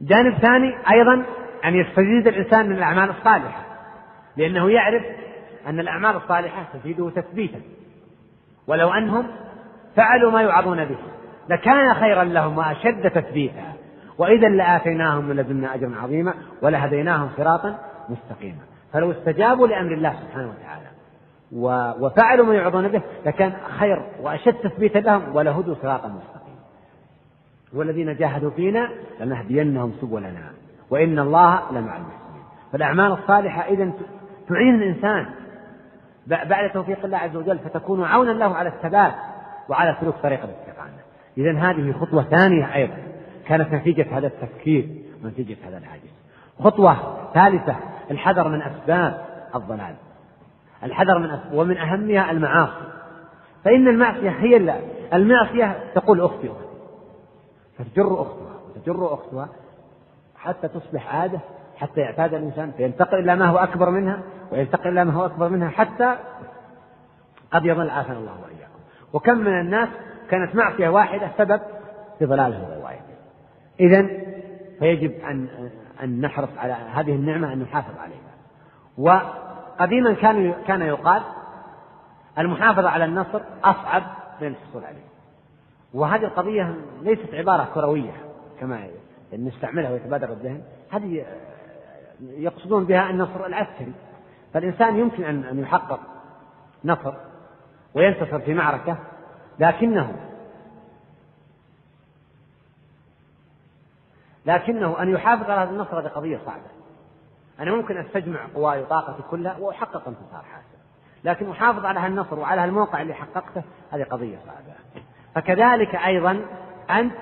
جانب ثاني أيضا أن يستزيد الإنسان من الأعمال الصالحة لأنه يعرف أن الأعمال الصالحة تزيده تثبيتا. ولو أنهم فعلوا ما يوعظون به لكان خيرا لهم وأشد تثبيتا. وإذا لآتيناهم من لدنا أجرا عظيما ولهديناهم صراطا مستقيما. فلو استجابوا لأمر الله سبحانه وتعالى وفعلوا ما يوعظون به لكان خير وأشد تثبيتا لهم ولهدوا صراطا مستقيما. والذين جاهدوا فينا لنهدينهم سبلنا وإن الله لمع المحسنين. فالأعمال الصالحة إذا تعين الإنسان بعد توفيق الله عز وجل فتكون عونا له على الثبات وعلى سلوك طريق الاستقامة. إذا هذه خطوة ثانية أيضا. كانت نتيجة هذا التفكير ونتيجة هذا العاجز خطوة ثالثة الحذر من أسباب الضلال. الحذر من أسباب ومن أهمها المعاصي. فإن المعصية هي المعصية تقول أختي فتجر أختها وتجر أختها حتى تصبح عادة حتى يعتاد الإنسان فينتقل إلى ما هو أكبر منها وينتقل إلى ما هو أكبر منها حتى قد يظل عافانا الله وإياكم. وكم من الناس كانت معصية واحدة سبب في ضلاله إذا فيجب أن أن نحرص على هذه النعمة أن نحافظ عليها. وقديما كان كان يقال المحافظة على النصر أصعب من الحصول عليه. وهذه القضية ليست عبارة كروية كما نستعملها ويتبادر الذهن. هذه يقصدون بها النصر العسكري. فالإنسان يمكن أن يحقق نصر وينتصر في معركة لكنه لكنه أن يحافظ على هذا النصر هذه قضية صعبة. أنا ممكن أستجمع قواي وطاقتي كلها وأحقق انتصار حاسم. لكن أحافظ على هالنصر وعلى هالموقع اللي حققته هذه قضية صعبة. فكذلك أيضا أنت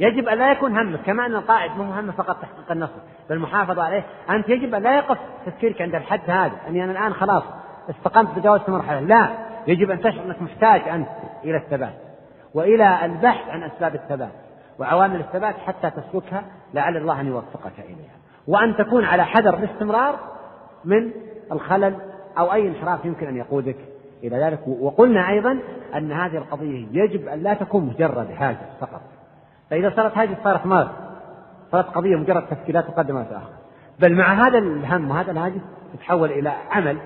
يجب أن لا يكون همك كما أن القائد مو همه فقط تحقيق النصر بالمحافظة عليه. أنت يجب أن لا يقف تفكيرك عند الحد هذا أني أنا الآن خلاص استقمت تجاوزت مرحلة. لا يجب أن تشعر أنك محتاج أنت إلى الثبات وإلى البحث عن أسباب الثبات. وعوامل الثبات حتى تسلكها لعل الله أن يوفقك إليها. وأن تكون على حذر باستمرار من الخلل أو أي انحراف يمكن أن يقودك إلى ذلك. وقلنا أيضا أن هذه القضية يجب أن لا تكون مجرد هاجس فقط. فإذا صارت هاجس صارت مرض صارت قضية مجرد تفكير لا تقدم ولا تأخر بل مع هذا الهم وهذا الهاجس تتحول إلى عمل.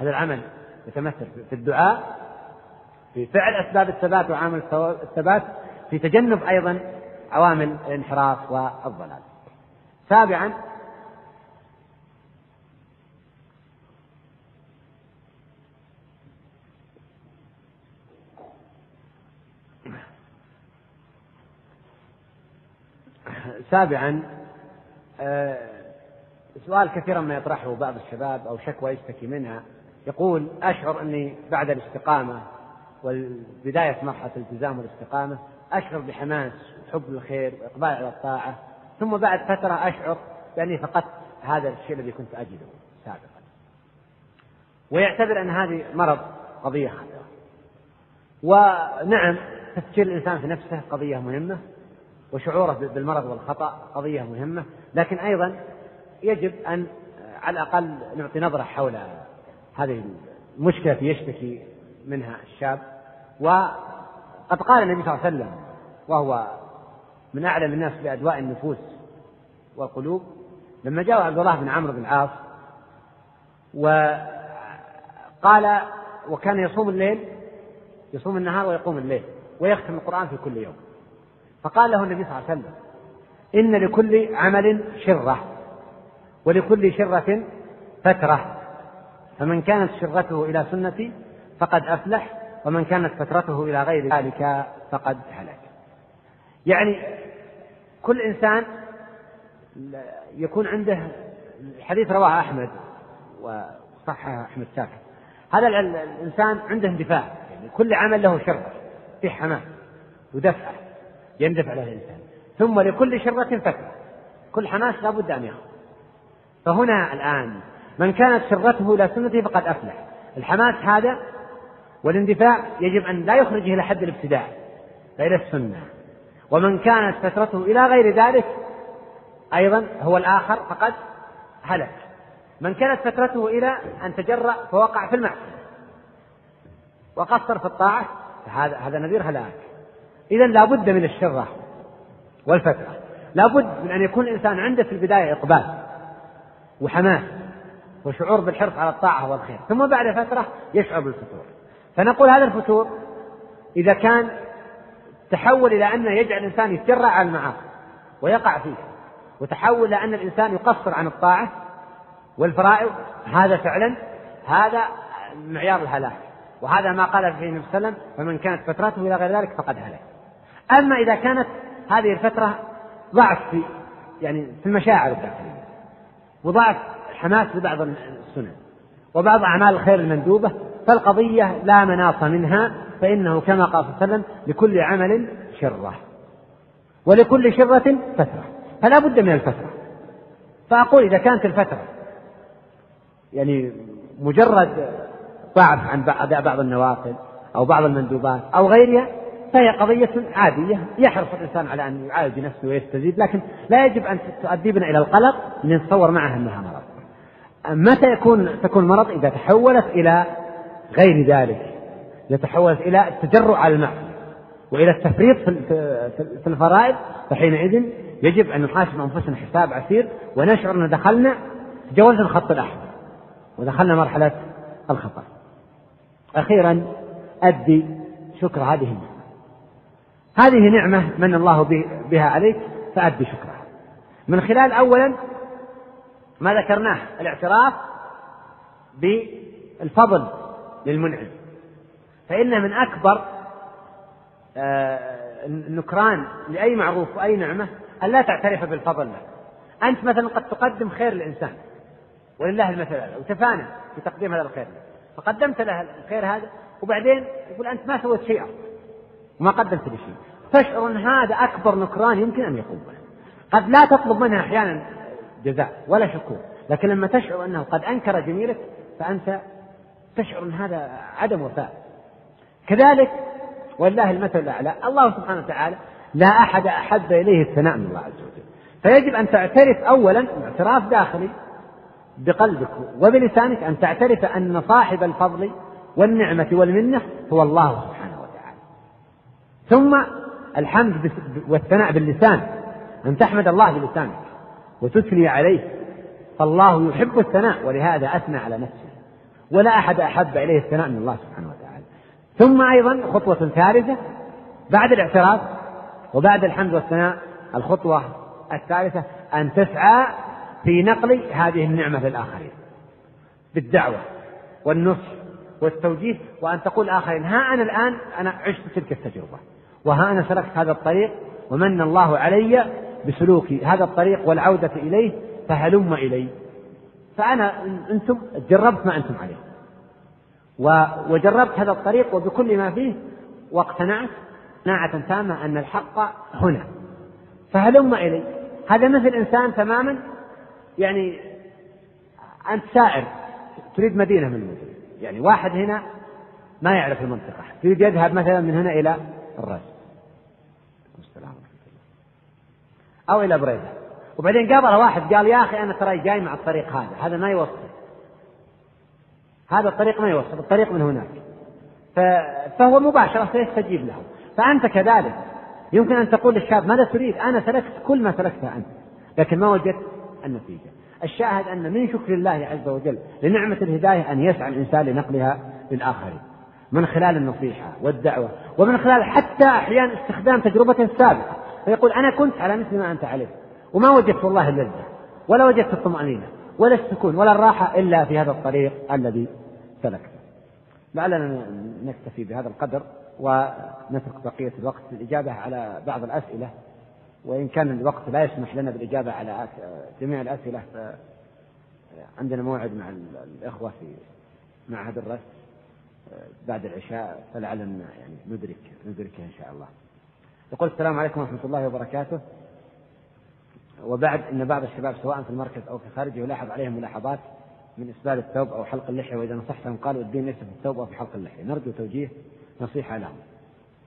هذا العمل يتمثل في الدعاء في فعل أسباب الثبات وعامل الثبات في تجنب أيضا عوامل الانحراف والضلال. سابعا سابعا آه، سؤال كثيرا ما يطرحه بعض الشباب أو شكوى يشتكي منها. يقول أشعر أني بعد الاستقامة وبداية مرحلة الالتزام والاستقامة أشعر بحماس وحب الخير وإقبال على الطاعة ثم بعد فترة أشعر بأني فقدت هذا الشيء الذي كنت أجده سابقا. ويعتبر أن هذه مرض قضية خطيرة. ونعم تفكير الإنسان في نفسه قضية مهمة وشعوره بالمرض والخطأ قضية مهمة لكن أيضا يجب أن على الأقل نعطي نظرة حول هذه المشكلة يشتكي منها الشاب. وقد قال النبي صلى الله عليه وسلم وهو من أعلم الناس بأدواء النفوس والقلوب لما جاء عبد الله بن عمرو بن العاص وقال وكان يصوم الليل يصوم النهار ويقوم الليل ويختم القرآن في كل يوم. فقال له النبي صلى الله عليه وسلم إن لكل عمل شرة ولكل شرة فترة. فمن كانت شرته إلى سنتي فقد أفلح ومن كانت فترته إلى غير ذلك فقد هلك. يعني كل إنسان يكون عنده حديث رواه أحمد وصححه أحمد شاكر هذا الإنسان عنده اندفاع يعني كل عمل له شرة في حماس ودفعة يندفع له الإنسان. ثم لكل شرة فترة كل حماس لابد أن يأخذ. فهنا الآن من كانت شرته إلى سنته فقد أفلح. الحماس هذا والإندفاع يجب أن لا يخرجه إلى حد الابتداع فإلى السنة. ومن كانت فترته إلى غير ذلك أيضا هو الآخر فقد هلك. من كانت فترته إلى أن تجرأ فوقع في المعصية. وقصر في الطاعة فهذا هذا نذير هلاك. إذا لابد من الشرة والفترة. لابد من أن يكون الإنسان عنده في البداية إقبال وحماس وشعور بالحرص على الطاعة والخير. ثم بعد فترة يشعر بالفتور. فنقول هذا الفتور إذا كان تحول إلى أنه يجعل الإنسان يتجرأ على المعاصي ويقع فيه وتحول إلى أن الإنسان يقصر عن الطاعة والفرائض. هذا فعلا هذا معيار الهلاك. وهذا ما قال فيه النبي صلى الله عليه وسلم فمن كانت فترته إلى غير ذلك فقد هلك. أما إذا كانت هذه الفترة ضعف في يعني في المشاعر الداخلية وضعف حماس لبعض السنن وبعض أعمال الخير المندوبة فالقضية لا مناص منها فإنه كما قال صلى الله عليه وسلم لكل عمل شرة. ولكل شرة فترة. فلا بد من الفترة. فأقول إذا كانت الفترة يعني مجرد ضعف عن أداء بعض النوافل أو بعض المندوبات أو غيرها فهي قضية عادية. يحرص الإنسان على أن يعالج نفسه ويستزيد لكن لا يجب أن تؤدي بنا إلى القلق لنتصور معها أنها مرض. متى يكون تكون مرض؟ إذا تحولت إلى غير ذلك إذا تحولت إلى التجرع على المعصية وإلى التفريط في الفرائض فحينئذ يجب أن نحاسب أنفسنا حساب عسير ونشعر أن دخلنا جوز الخط الأحمر ودخلنا مرحلة الخطأ. أخيرا أدي شكر هذه النعمة. هذه نعمة من الله بها عليك فأدي شكرها. من خلال أولا ما ذكرناه الاعتراف بالفضل للمنعم. فإن من أكبر آه، النكران لأي معروف وأي نعمة أن لا تعترف بالفضل له. أنت مثلا قد تقدم خير للإنسان. ولله المثل الأعلى وتفانى في تقديم هذا الخير. فقدمت له الخير هذا وبعدين يقول أنت ما سويت شيء وما قدمت له شيء تشعر أن هذا أكبر نكران يمكن أن يقوم به. قد لا تطلب منها أحيانا جزاء ولا شكور. لكن لما تشعر أنه قد أنكر جميلك فأنت تشعر أن هذا عدم وفاء. كذلك ولله المثل الأعلى الله سبحانه وتعالى لا أحد أحب إليه الثناء من الله عز وجل. فيجب أن تعترف أولا اعتراف داخلي بقلبك وبلسانك أن تعترف أن صاحب الفضل والنعمة والمنة هو الله سبحانه وتعالى. ثم الحمد والثناء باللسان أن تحمد الله بلسانك وتثني عليه فالله يحب الثناء ولهذا أثنى على نفسه. ولا أحد أحب إليه الثناء من الله سبحانه وتعالى. ثم أيضا خطوة ثالثة بعد الاعتراف وبعد الحمد والثناء الخطوة الثالثة أن تسعى في نقل هذه النعمة للآخرين بالدعوة والنصح والتوجيه وأن تقول الآخرين ها أنا الآن أنا عشت تلك التجربة وها أنا سلكت هذا الطريق ومن الله علي بسلوك هذا الطريق والعودة إليه فهلم إلي. فأنا أنتم جربت ما أنتم عليه. وجربت هذا الطريق وبكل ما فيه واقتنعت قناعة تامة أن الحق هنا. فهلم إلي؟ هذا مثل إنسان تماما؟ يعني أنت سائر تريد مدينة من المدن يعني واحد هنا ما يعرف المنطقة. يريد يذهب مثلا من هنا إلى الرأس. أو إلى بريدة. وبعدين قابل واحد قال يا أخي أنا ترى جاي مع الطريق هذا هذا ما يوصل. هذا الطريق ما يوصل الطريق من هناك. فهو مباشرة سيستجيب له. فأنت كذلك يمكن أن تقول للشاب ماذا تريد؟ أنا سلكت كل ما سلكته أنت لكن ما وجدت النتيجة. الشاهد أن من شكر الله عز وجل لنعمة الهداية أن يسعى الإنسان لنقلها للآخرين. من خلال النصيحة والدعوة ومن خلال حتى أحيانا استخدام تجربته السابقة فيقول أنا كنت على مثل ما أنت عليه وما وجدت والله اللذة ولا وجدت الطمأنينة ولا السكون ولا الراحة إلا في هذا الطريق الذي سلكته. لعلنا نكتفي بهذا القدر ونترك بقية الوقت للإجابة على بعض الأسئلة. وإن كان الوقت لا يسمح لنا بالإجابة على جميع الأسئلة عندنا موعد مع الإخوة في معهد الرس بعد العشاء فلعلنا يعني ندرك ندركه إن شاء الله. يقول السلام عليكم ورحمة الله وبركاته. وبعد أن بعض الشباب سواء في المركز أو في خارجه يلاحظ عليهم ملاحظات من إسبال الثوب أو حلق اللحية وإذا نصحتهم قالوا الدين ليس في الثوب أو في حلق اللحية. نرجو توجيه نصيحة لهم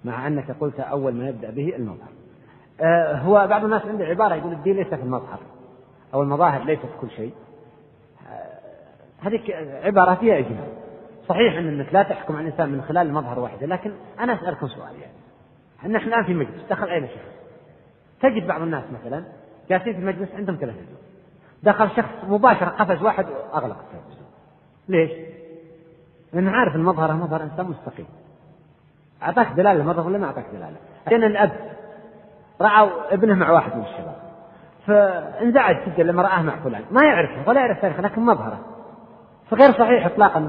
مع أنك قلت أول ما يبدأ به المظهر. آه هو بعض الناس عنده عبارة يقول الدين ليس في المظهر أو المظاهر ليست كل شيء. آه هذه عبارة فيها إجمال صحيح أنك لا تحكم على الإنسان من خلال المظهر وحده لكن أنا أسألكم سؤال يعني. نحن الآن في مجلس دخل أين شخص تجد بعض الناس مثلا جالسين في المجلس عندهم تلفزيون دخل شخص مباشرة قفز واحد وأغلق التلفزيون ليش؟ لأنه عارف المظهر مظهر إنسان مستقيم أعطاك دلالة المظهر ولا ما أعطاك دلالة؟ لأن الأب رأوا ابنه مع واحد من الشباب فانزعج جدا لما رآه مع فلان ما يعرفه ولا يعرف تاريخه لكن مظهره فغير صحيح اطلاقا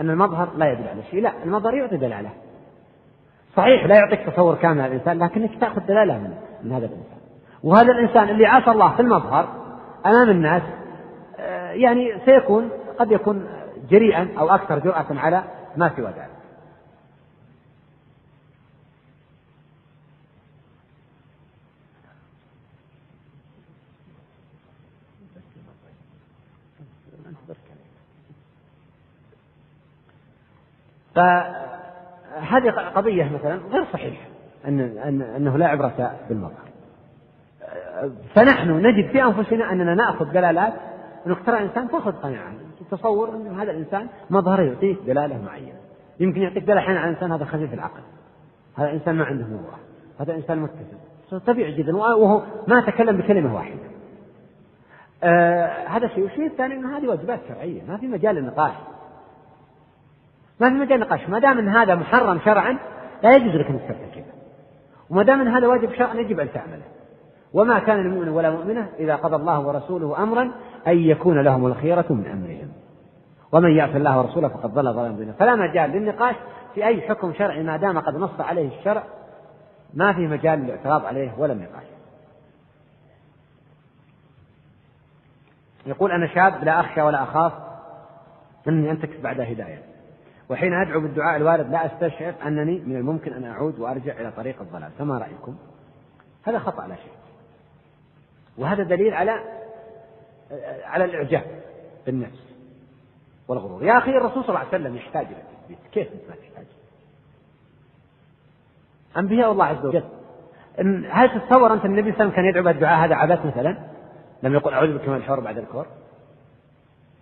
إن المظهر لا يدل على شيء، لا المظهر يعطي دلالة. صحيح لا يعطيك تصور كامل عن الإنسان لكنك تأخذ دلالة من, هذا الإنسان. وهذا الإنسان اللي عصى الله في المظهر أمام الناس آه، يعني سيكون قد يكون جريئا أو أكثر جرأة على ما سوى ذلك. فهذه قضية مثلا غير صحيحة أن أنه لا عبرة بالمظهر. فنحن نجد في أنفسنا أننا نأخذ دلالات أنك ترى إنسان تأخذ قناعة تصور أن هذا الإنسان مظهره يعطيك دلالة معينة. يمكن يعطيك دلالة أحيانا على الإنسان هذا خفيف العقل. هذا إنسان ما عنده نبوة هذا إنسان متسم طبيعي جدا. وهو ما تكلم بكلمة واحدة. آه هذا شيء. والشيء الثاني أن هذه واجبات شرعية. ما في مجال للنقاش. ما في مجال نقاش ما دام إن هذا محرم شرعا لا يجوز لك أن ترتكبه وما دام إن هذا واجب شرعا يجب أن تعمله. وما كان لمؤمن ولا مؤمنة إذا قضى الله ورسوله أمرا أن يكون لهم الخيرة من أمرهم. ومن يعص الله ورسوله فقد ضل ضلالا بينا فلا مجال للنقاش في أي حكم شرعي ما دام قد نص عليه الشرع ما في مجال للاعتراض عليه ولا النقاش. يقول أنا شاب لا أخشى ولا أخاف أني أنتكس بعد هداية. وحين أدعو بالدعاء الوارد لا أستشعر أنني من الممكن أن أعود وأرجع إلى طريق الضلال. فما رأيكم؟ هذا خطأ لا شيء وهذا دليل على على الإعجاب بالنفس والغرور. يا أخي الرسول صلى الله عليه وسلم يحتاج إلى التثبيت. كيف أنت ما تحتاج أنبياء الله عز وجل. هل تتصور أنت النبي صلى الله عليه وسلم كان يدعو بالدعاء هذا عبث مثلا؟ لم يقل أعوذ بك من الحور بعد الكور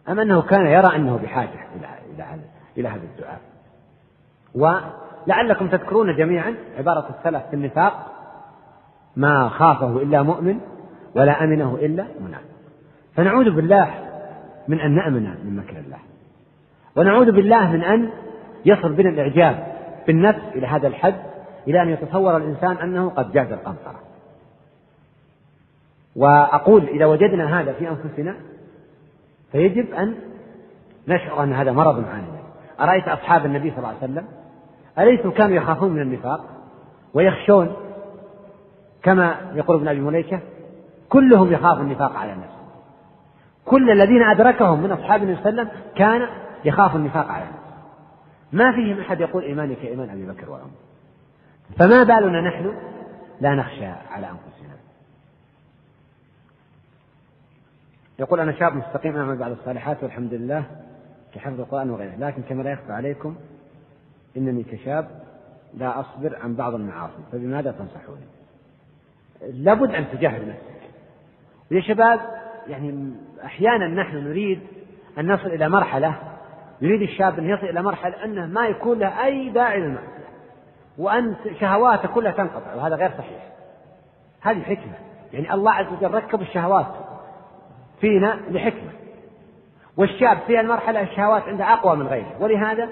أم أنه كان يرى أنه بحاجة إلى إلى إلى هذا الدعاء؟ ولعلكم تذكرون جميعا عبارة السلف في النفاق ما خافه إلا مؤمن ولا أمنه إلا منافق فنعوذ بالله من أن نأمن من مكر الله. ونعوذ بالله من أن يصل بنا الإعجاب بالنفس إلى هذا الحد إلى أن يتصور الإنسان أنه قد جاز القنطرة وأقول إذا وجدنا هذا في أنفسنا فيجب أن نشعر أن هذا مرض عاني أرأيت أصحاب النبي صلى الله عليه وسلم؟ أليسوا كانوا يخافون من النفاق ويخشون كما يقول ابن أبي مليكة؟ كلهم يخاف النفاق على نفسه كل الذين أدركهم من أصحاب النبي صلى الله عليه وسلم كان يخاف النفاق على نفسه ما فيهم أحد يقول إيماني كإيمان أبي بكر وعمر. فما بالنا نحن لا نخشى على أنفسنا. يقول أنا شاب مستقيم أعمل بعد الصالحات والحمد لله كحفظ القرآن وغيره لكن كما لا يخفى عليكم إنني كشاب لا أصبر عن بعض المعاصي فبماذا تنصحوني؟ لابد أن تجاهد نفسك. يا شباب يعني أحيانا نحن نريد أن نصل إلى مرحلة يريد الشاب أن يصل إلى مرحلة أنه ما يكون له أي داعي للمعصية وأن شهواته كلها تنقطع وهذا غير صحيح. هذه حكمة. يعني الله عز وجل ركب الشهوات فينا لحكمة. والشاب في المرحلة الشهوات عنده أقوى من غيره. ولهذا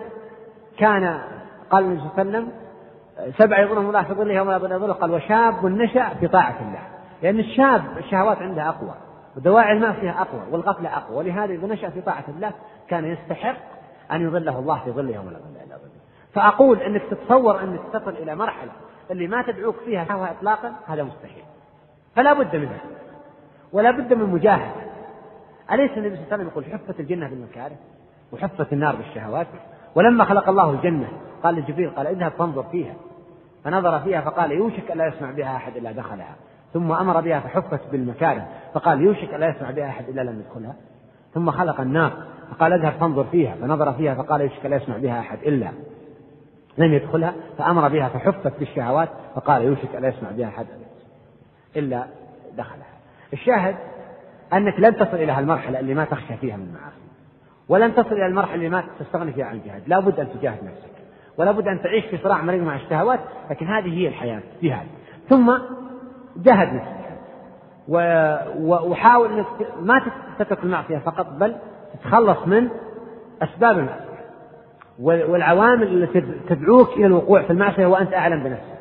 كان قال النبي صلى الله عليه وسلم سبع يظنهم الله في ظله يوم لا ظل قال وشاب نشأ في طاعة الله. لأن الشاب الشهوات عنده أقوى ودواعي المعصية أقوى والغفلة أقوى ولهذا إذا نشأ في طاعة الله كان يستحق أن يظله الله في ظله يوم لا ظل إلا ظله. فأقول أنك تتصور أنك تصل إلى مرحلة اللي ما تدعوك فيها شهوة إطلاقا هذا مستحيل. فلا بد منها ولا بد من مجاهدة. أليس النبي صلى الله عليه وسلم يقول حفت الجنة بالمكاره وحفت النار بالشهوات؟ ولما خلق الله الجنة قال لجبريل قال اذهب فانظر فيها. فنظر فيها فقال يوشك ألا يسمع بها أحد إلا دخلها. ثم أمر بها فحفت بالمكاره فقال يوشك ألا يسمع بها أحد إلا لم يدخلها؟ ثم خلق النار فقال اذهب فانظر فيها فنظر فيها فقال يوشك ألا يسمع بها أحد إلا لم يدخلها فأمر بها فحفت بالشهوات فقال يوشك ألا يسمع بها أحد إلا دخلها. الشاهد أنك لن تصل إلى هالمرحلة اللي ما تخشى فيها من المعاصي ولن تصل إلى المرحلة اللي ما تستغني فيها عن الجهاد. لا بد أن تجاهد نفسك ولا بد أن تعيش في صراع مريض مع الشهوات لكن هذه هي الحياة جهاد. ثم جاهد نفسك. وحاول إنك ما تترك المعصية فقط بل تتخلص من أسباب المعصية. والعوامل التي تدعوك إلى الوقوع في المعصية وأنت أعلم بنفسك.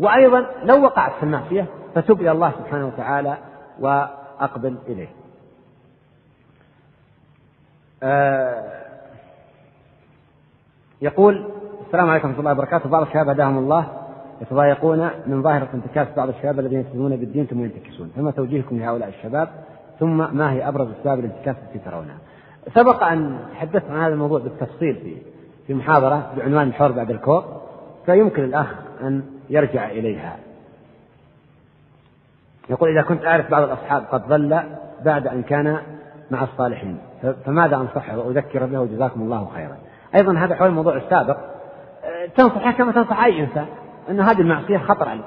وأيضا لو وقعت في المعصية فتب إلى الله سبحانه وتعالى وأقبل إليه. آه يقول السلام عليكم ورحمة الله وبركاته. بعض الشباب هداهم الله. يتضايقون من ظاهرة انتكاس بعض الشباب الذين يلتزمون بالدين ثم ينتكسون، فما توجيهكم لهؤلاء الشباب؟ ثم ما هي أبرز أسباب الانتكاس التي ترونها؟ سبق أن تحدثت عن هذا الموضوع بالتفصيل في في محاضرة بعنوان الحوار بعد الكور، فيمكن الأخ أن يرجع إليها. يقول إذا كنت أعرف بعض الأصحاب قد ضل بعد أن كان مع الصالحين، فماذا أنصحه وأذكر به جزاكم الله خيرا. أيضا هذا حول الموضوع السابق تنصحه كما تنصح أي إنسان أن هذه المعصية خطر عليك.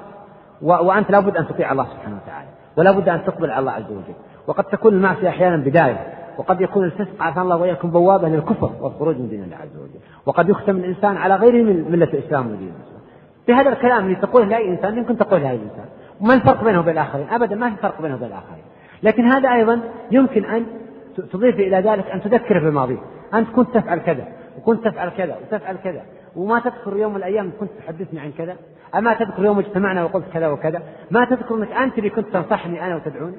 وأنت لابد أن تطيع الله سبحانه وتعالى. ولا بد أن تقبل على الله عز وجل. وقد تكون المعصية أحيانا بداية. وقد يكون الفسق عافانا الله وإياكم بوابة للكفر والخروج من دين الله عز وجل. وقد يختم الإنسان على غيره من ملة الإسلام ودين الإسلام بهذا الكلام اللي تقوله لأي إنسان يمكن تقوله لأي إنسان. وما الفرق بينه وبين الآخرين؟ أبدا ما في فرق بينه وبين الآخرين. لكن هذا أيضا يمكن أن تضيف إلى ذلك أن تذكره بماضيه أنت كنت تفعل كذا وكنت تفعل كذا وتفعل كذا. وما تذكر يوم من الأيام كنت تحدثني عن كذا؟ أما تذكر يوم اجتمعنا وقلت كذا وكذا؟ ما تذكر أنك أنت اللي كنت تنصحني أنا وتدعوني؟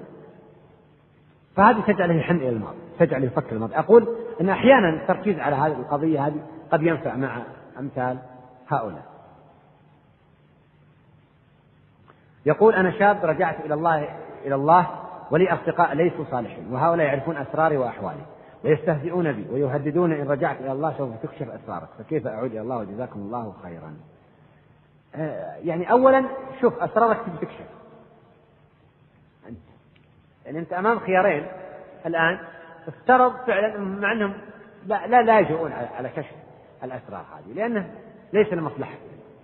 فهذه تجعله يحن إلى الماضي تجعله يفكر الماضي. أقول أن أحيانا التركيز على هذه القضية هذه قد ينفع مع أمثال هؤلاء. يقول أنا شاب رجعت إلى الله إلى الله ولي أصدقاء ليسوا صالحين وهؤلاء يعرفون أسراري وأحوالي. ويستهزئون بي ويهددون إن رجعت إلى الله سوف تكشف أسرارك. فكيف أعود إلى الله وجزاكم الله خيرا؟ آه، يعني أولا شوف أسرارك تكشف. أنت يعني أنت أمام خيارين الآن افترض فعلا مع أنهم لا لا, يجرؤون على كشف الأسرار هذه لأنه ليس لمصلحة.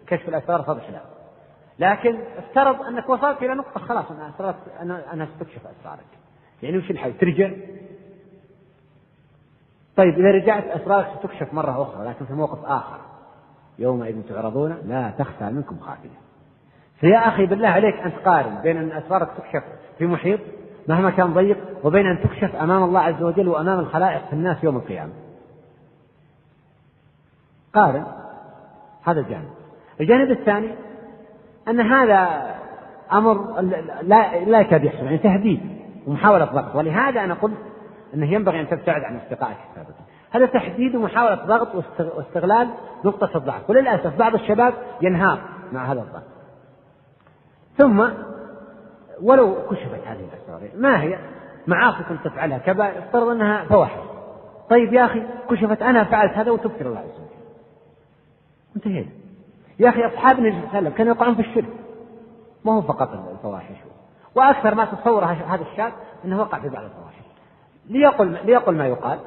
كشف الأسرار فضح لا لكن افترض أنك وصلت إلى نقطة خلاص أن أسرارك أنها ستكشف أسرارك. يعني وش الحل؟ ترجع؟ طيب إذا رجعت أسرارك ستكشف مرة أخرى لكن في موقف آخر. يومئذ تعرضون لا تخفى منكم خافية. فيا أخي بالله عليك أن تقارن بين أن أسرارك تكشف في محيط مهما كان ضيق وبين أن تكشف أمام الله عز وجل وأمام الخلائق في الناس يوم القيامة. قارن. هذا الجانب. الجانب الثاني أن هذا أمر لا لا يكاد يحصل يعني تهديد ومحاولة ضغط ولهذا أنا قلت أنه ينبغي أن تبتعد عن أصدقائك السابقين هذا تحديد ومحاولة ضغط واستغلال نقطة الضعف. وللأسف بعض الشباب ينهار مع هذا الضغط. ثم ولو كشفت هذه الأسرار ما هي؟ معاصي كنت تفعلها كبائر افترض أنها فواحش. طيب يا أخي كشفت أنا فعلت هذا وتبكر الله عز وجل. انتهينا. يا أخي أصحاب النبي صلى الله عليه وسلم كانوا يقعون في الشرك. ما هو فقط الفواحش. وأكثر ما تتصور هذا الشاب أنه وقع في بعض الفواحش. ليقل ليقل ما يقال.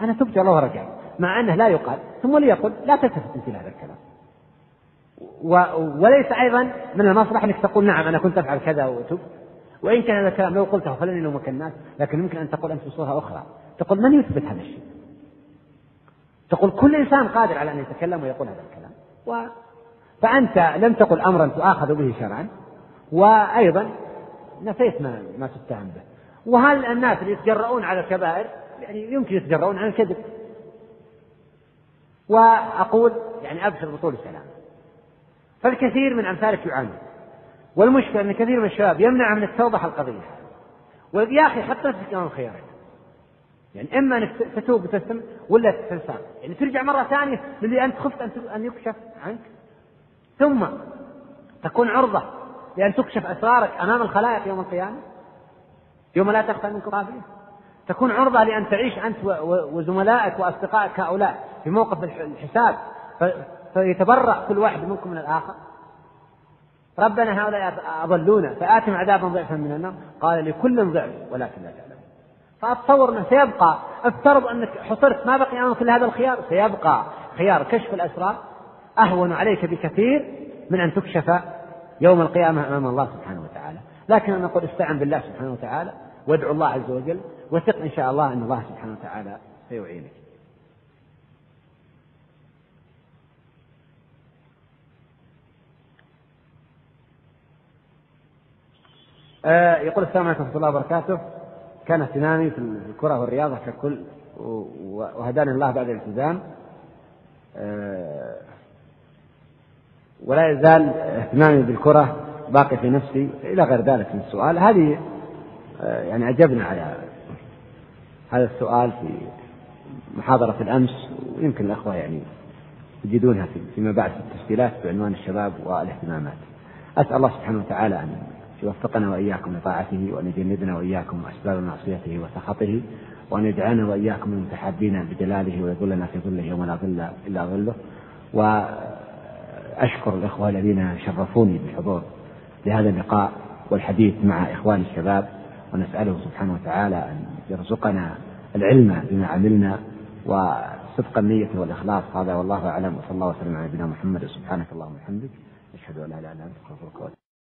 أنا تبت الله ورجعت مع أنه لا يقال ثم ليقل لا تلتفت أنت لهذا الكلام. وليس أيضا من المصلحة أنك تقول نعم أنا كنت أفعل كذا وتبت وإن كان هذا الكلام لو قلته فلن يلومك الناس لكن ممكن أن تقول أنت بصورة أخرى. تقول من يثبت هذا الشيء؟ تقول كل إنسان قادر على أن يتكلم ويقول هذا الكلام. و... فأنت لم تقل أمرا تؤاخذ به شرعا. وأيضا نفيت ما ما تتهم به. وهل الناس اللي يتجرؤون على الكبائر يعني يمكن يتجرؤون عن الكذب. وأقول يعني أبشر بطول السلام. فالكثير من أمثالك يعاني والمشكلة أن كثير من الشباب يمنع من التوبة على القضية يا أخي حط نفسك أمام خيارين يعني إما أنك تتوب وتستمر ولا تنسى يعني ترجع مرة ثانية للي أنت خفت أن يكشف عنك. ثم تكون عرضة لأن تكشف أسرارك أمام الخلائق يوم القيامة. يوم لا تخفى منكم خافية تكون عرضة لأن تعيش أنت وزملائك وأصدقائك هؤلاء في موقف الحساب. فيتبرأ كل واحد منكم من الآخر. ربنا هؤلاء أضلونا. فآتهم عذابا ضعفا من النار. قال لكل ضعف ولكن لا تعلم. فأتصور أنه سيبقى. افترض أنك حصرت. ما بقي أمامك إلا هذا الخيار. سيبقى خيار كشف الأسرار. أهون عليك بكثير من أن تكشف يوم القيامة أمام الله سبحانه وتعالى. لكن أنا نقول استعن بالله سبحانه وتعالى وادعو الله عز وجل وثق إن شاء الله أن الله سبحانه وتعالى سيعينك. آه يقول السلام عليكم ورحمة الله وبركاته. كان اهتمامي في الكرة والرياضة ككل وهداني الله بعد الالتزام. آه ولا يزال اهتمامي بالكرة باقي في نفسي إلى غير ذلك من السؤال. هذه آه يعني أجبنا على هذا السؤال في محاضرة الأمس ويمكن الأخوة يعني يجدونها فيما بعد في التسجيلات بعنوان الشباب والاهتمامات. أسأل الله سبحانه وتعالى أن يوفقنا وإياكم لطاعته وأن يجنبنا وإياكم أسباب معصيته وسخطه وأن يجعلنا وإياكم المتحابين بجلاله ويظلنا في ظله يوم لا ظل إلا ظله. وأشكر الإخوة الذين شرفوني بالحضور. لهذا اللقاء والحديث مع إخوان الشباب ونسأله سبحانه وتعالى أن يرزقنا العلم بما عملنا وصدق النية والإخلاص. هذا والله أعلم وصلى الله وسلم على نبينا محمد. سبحانك اللهم وبحمدك أشهد أن لا إله إلا أنت أستغفرك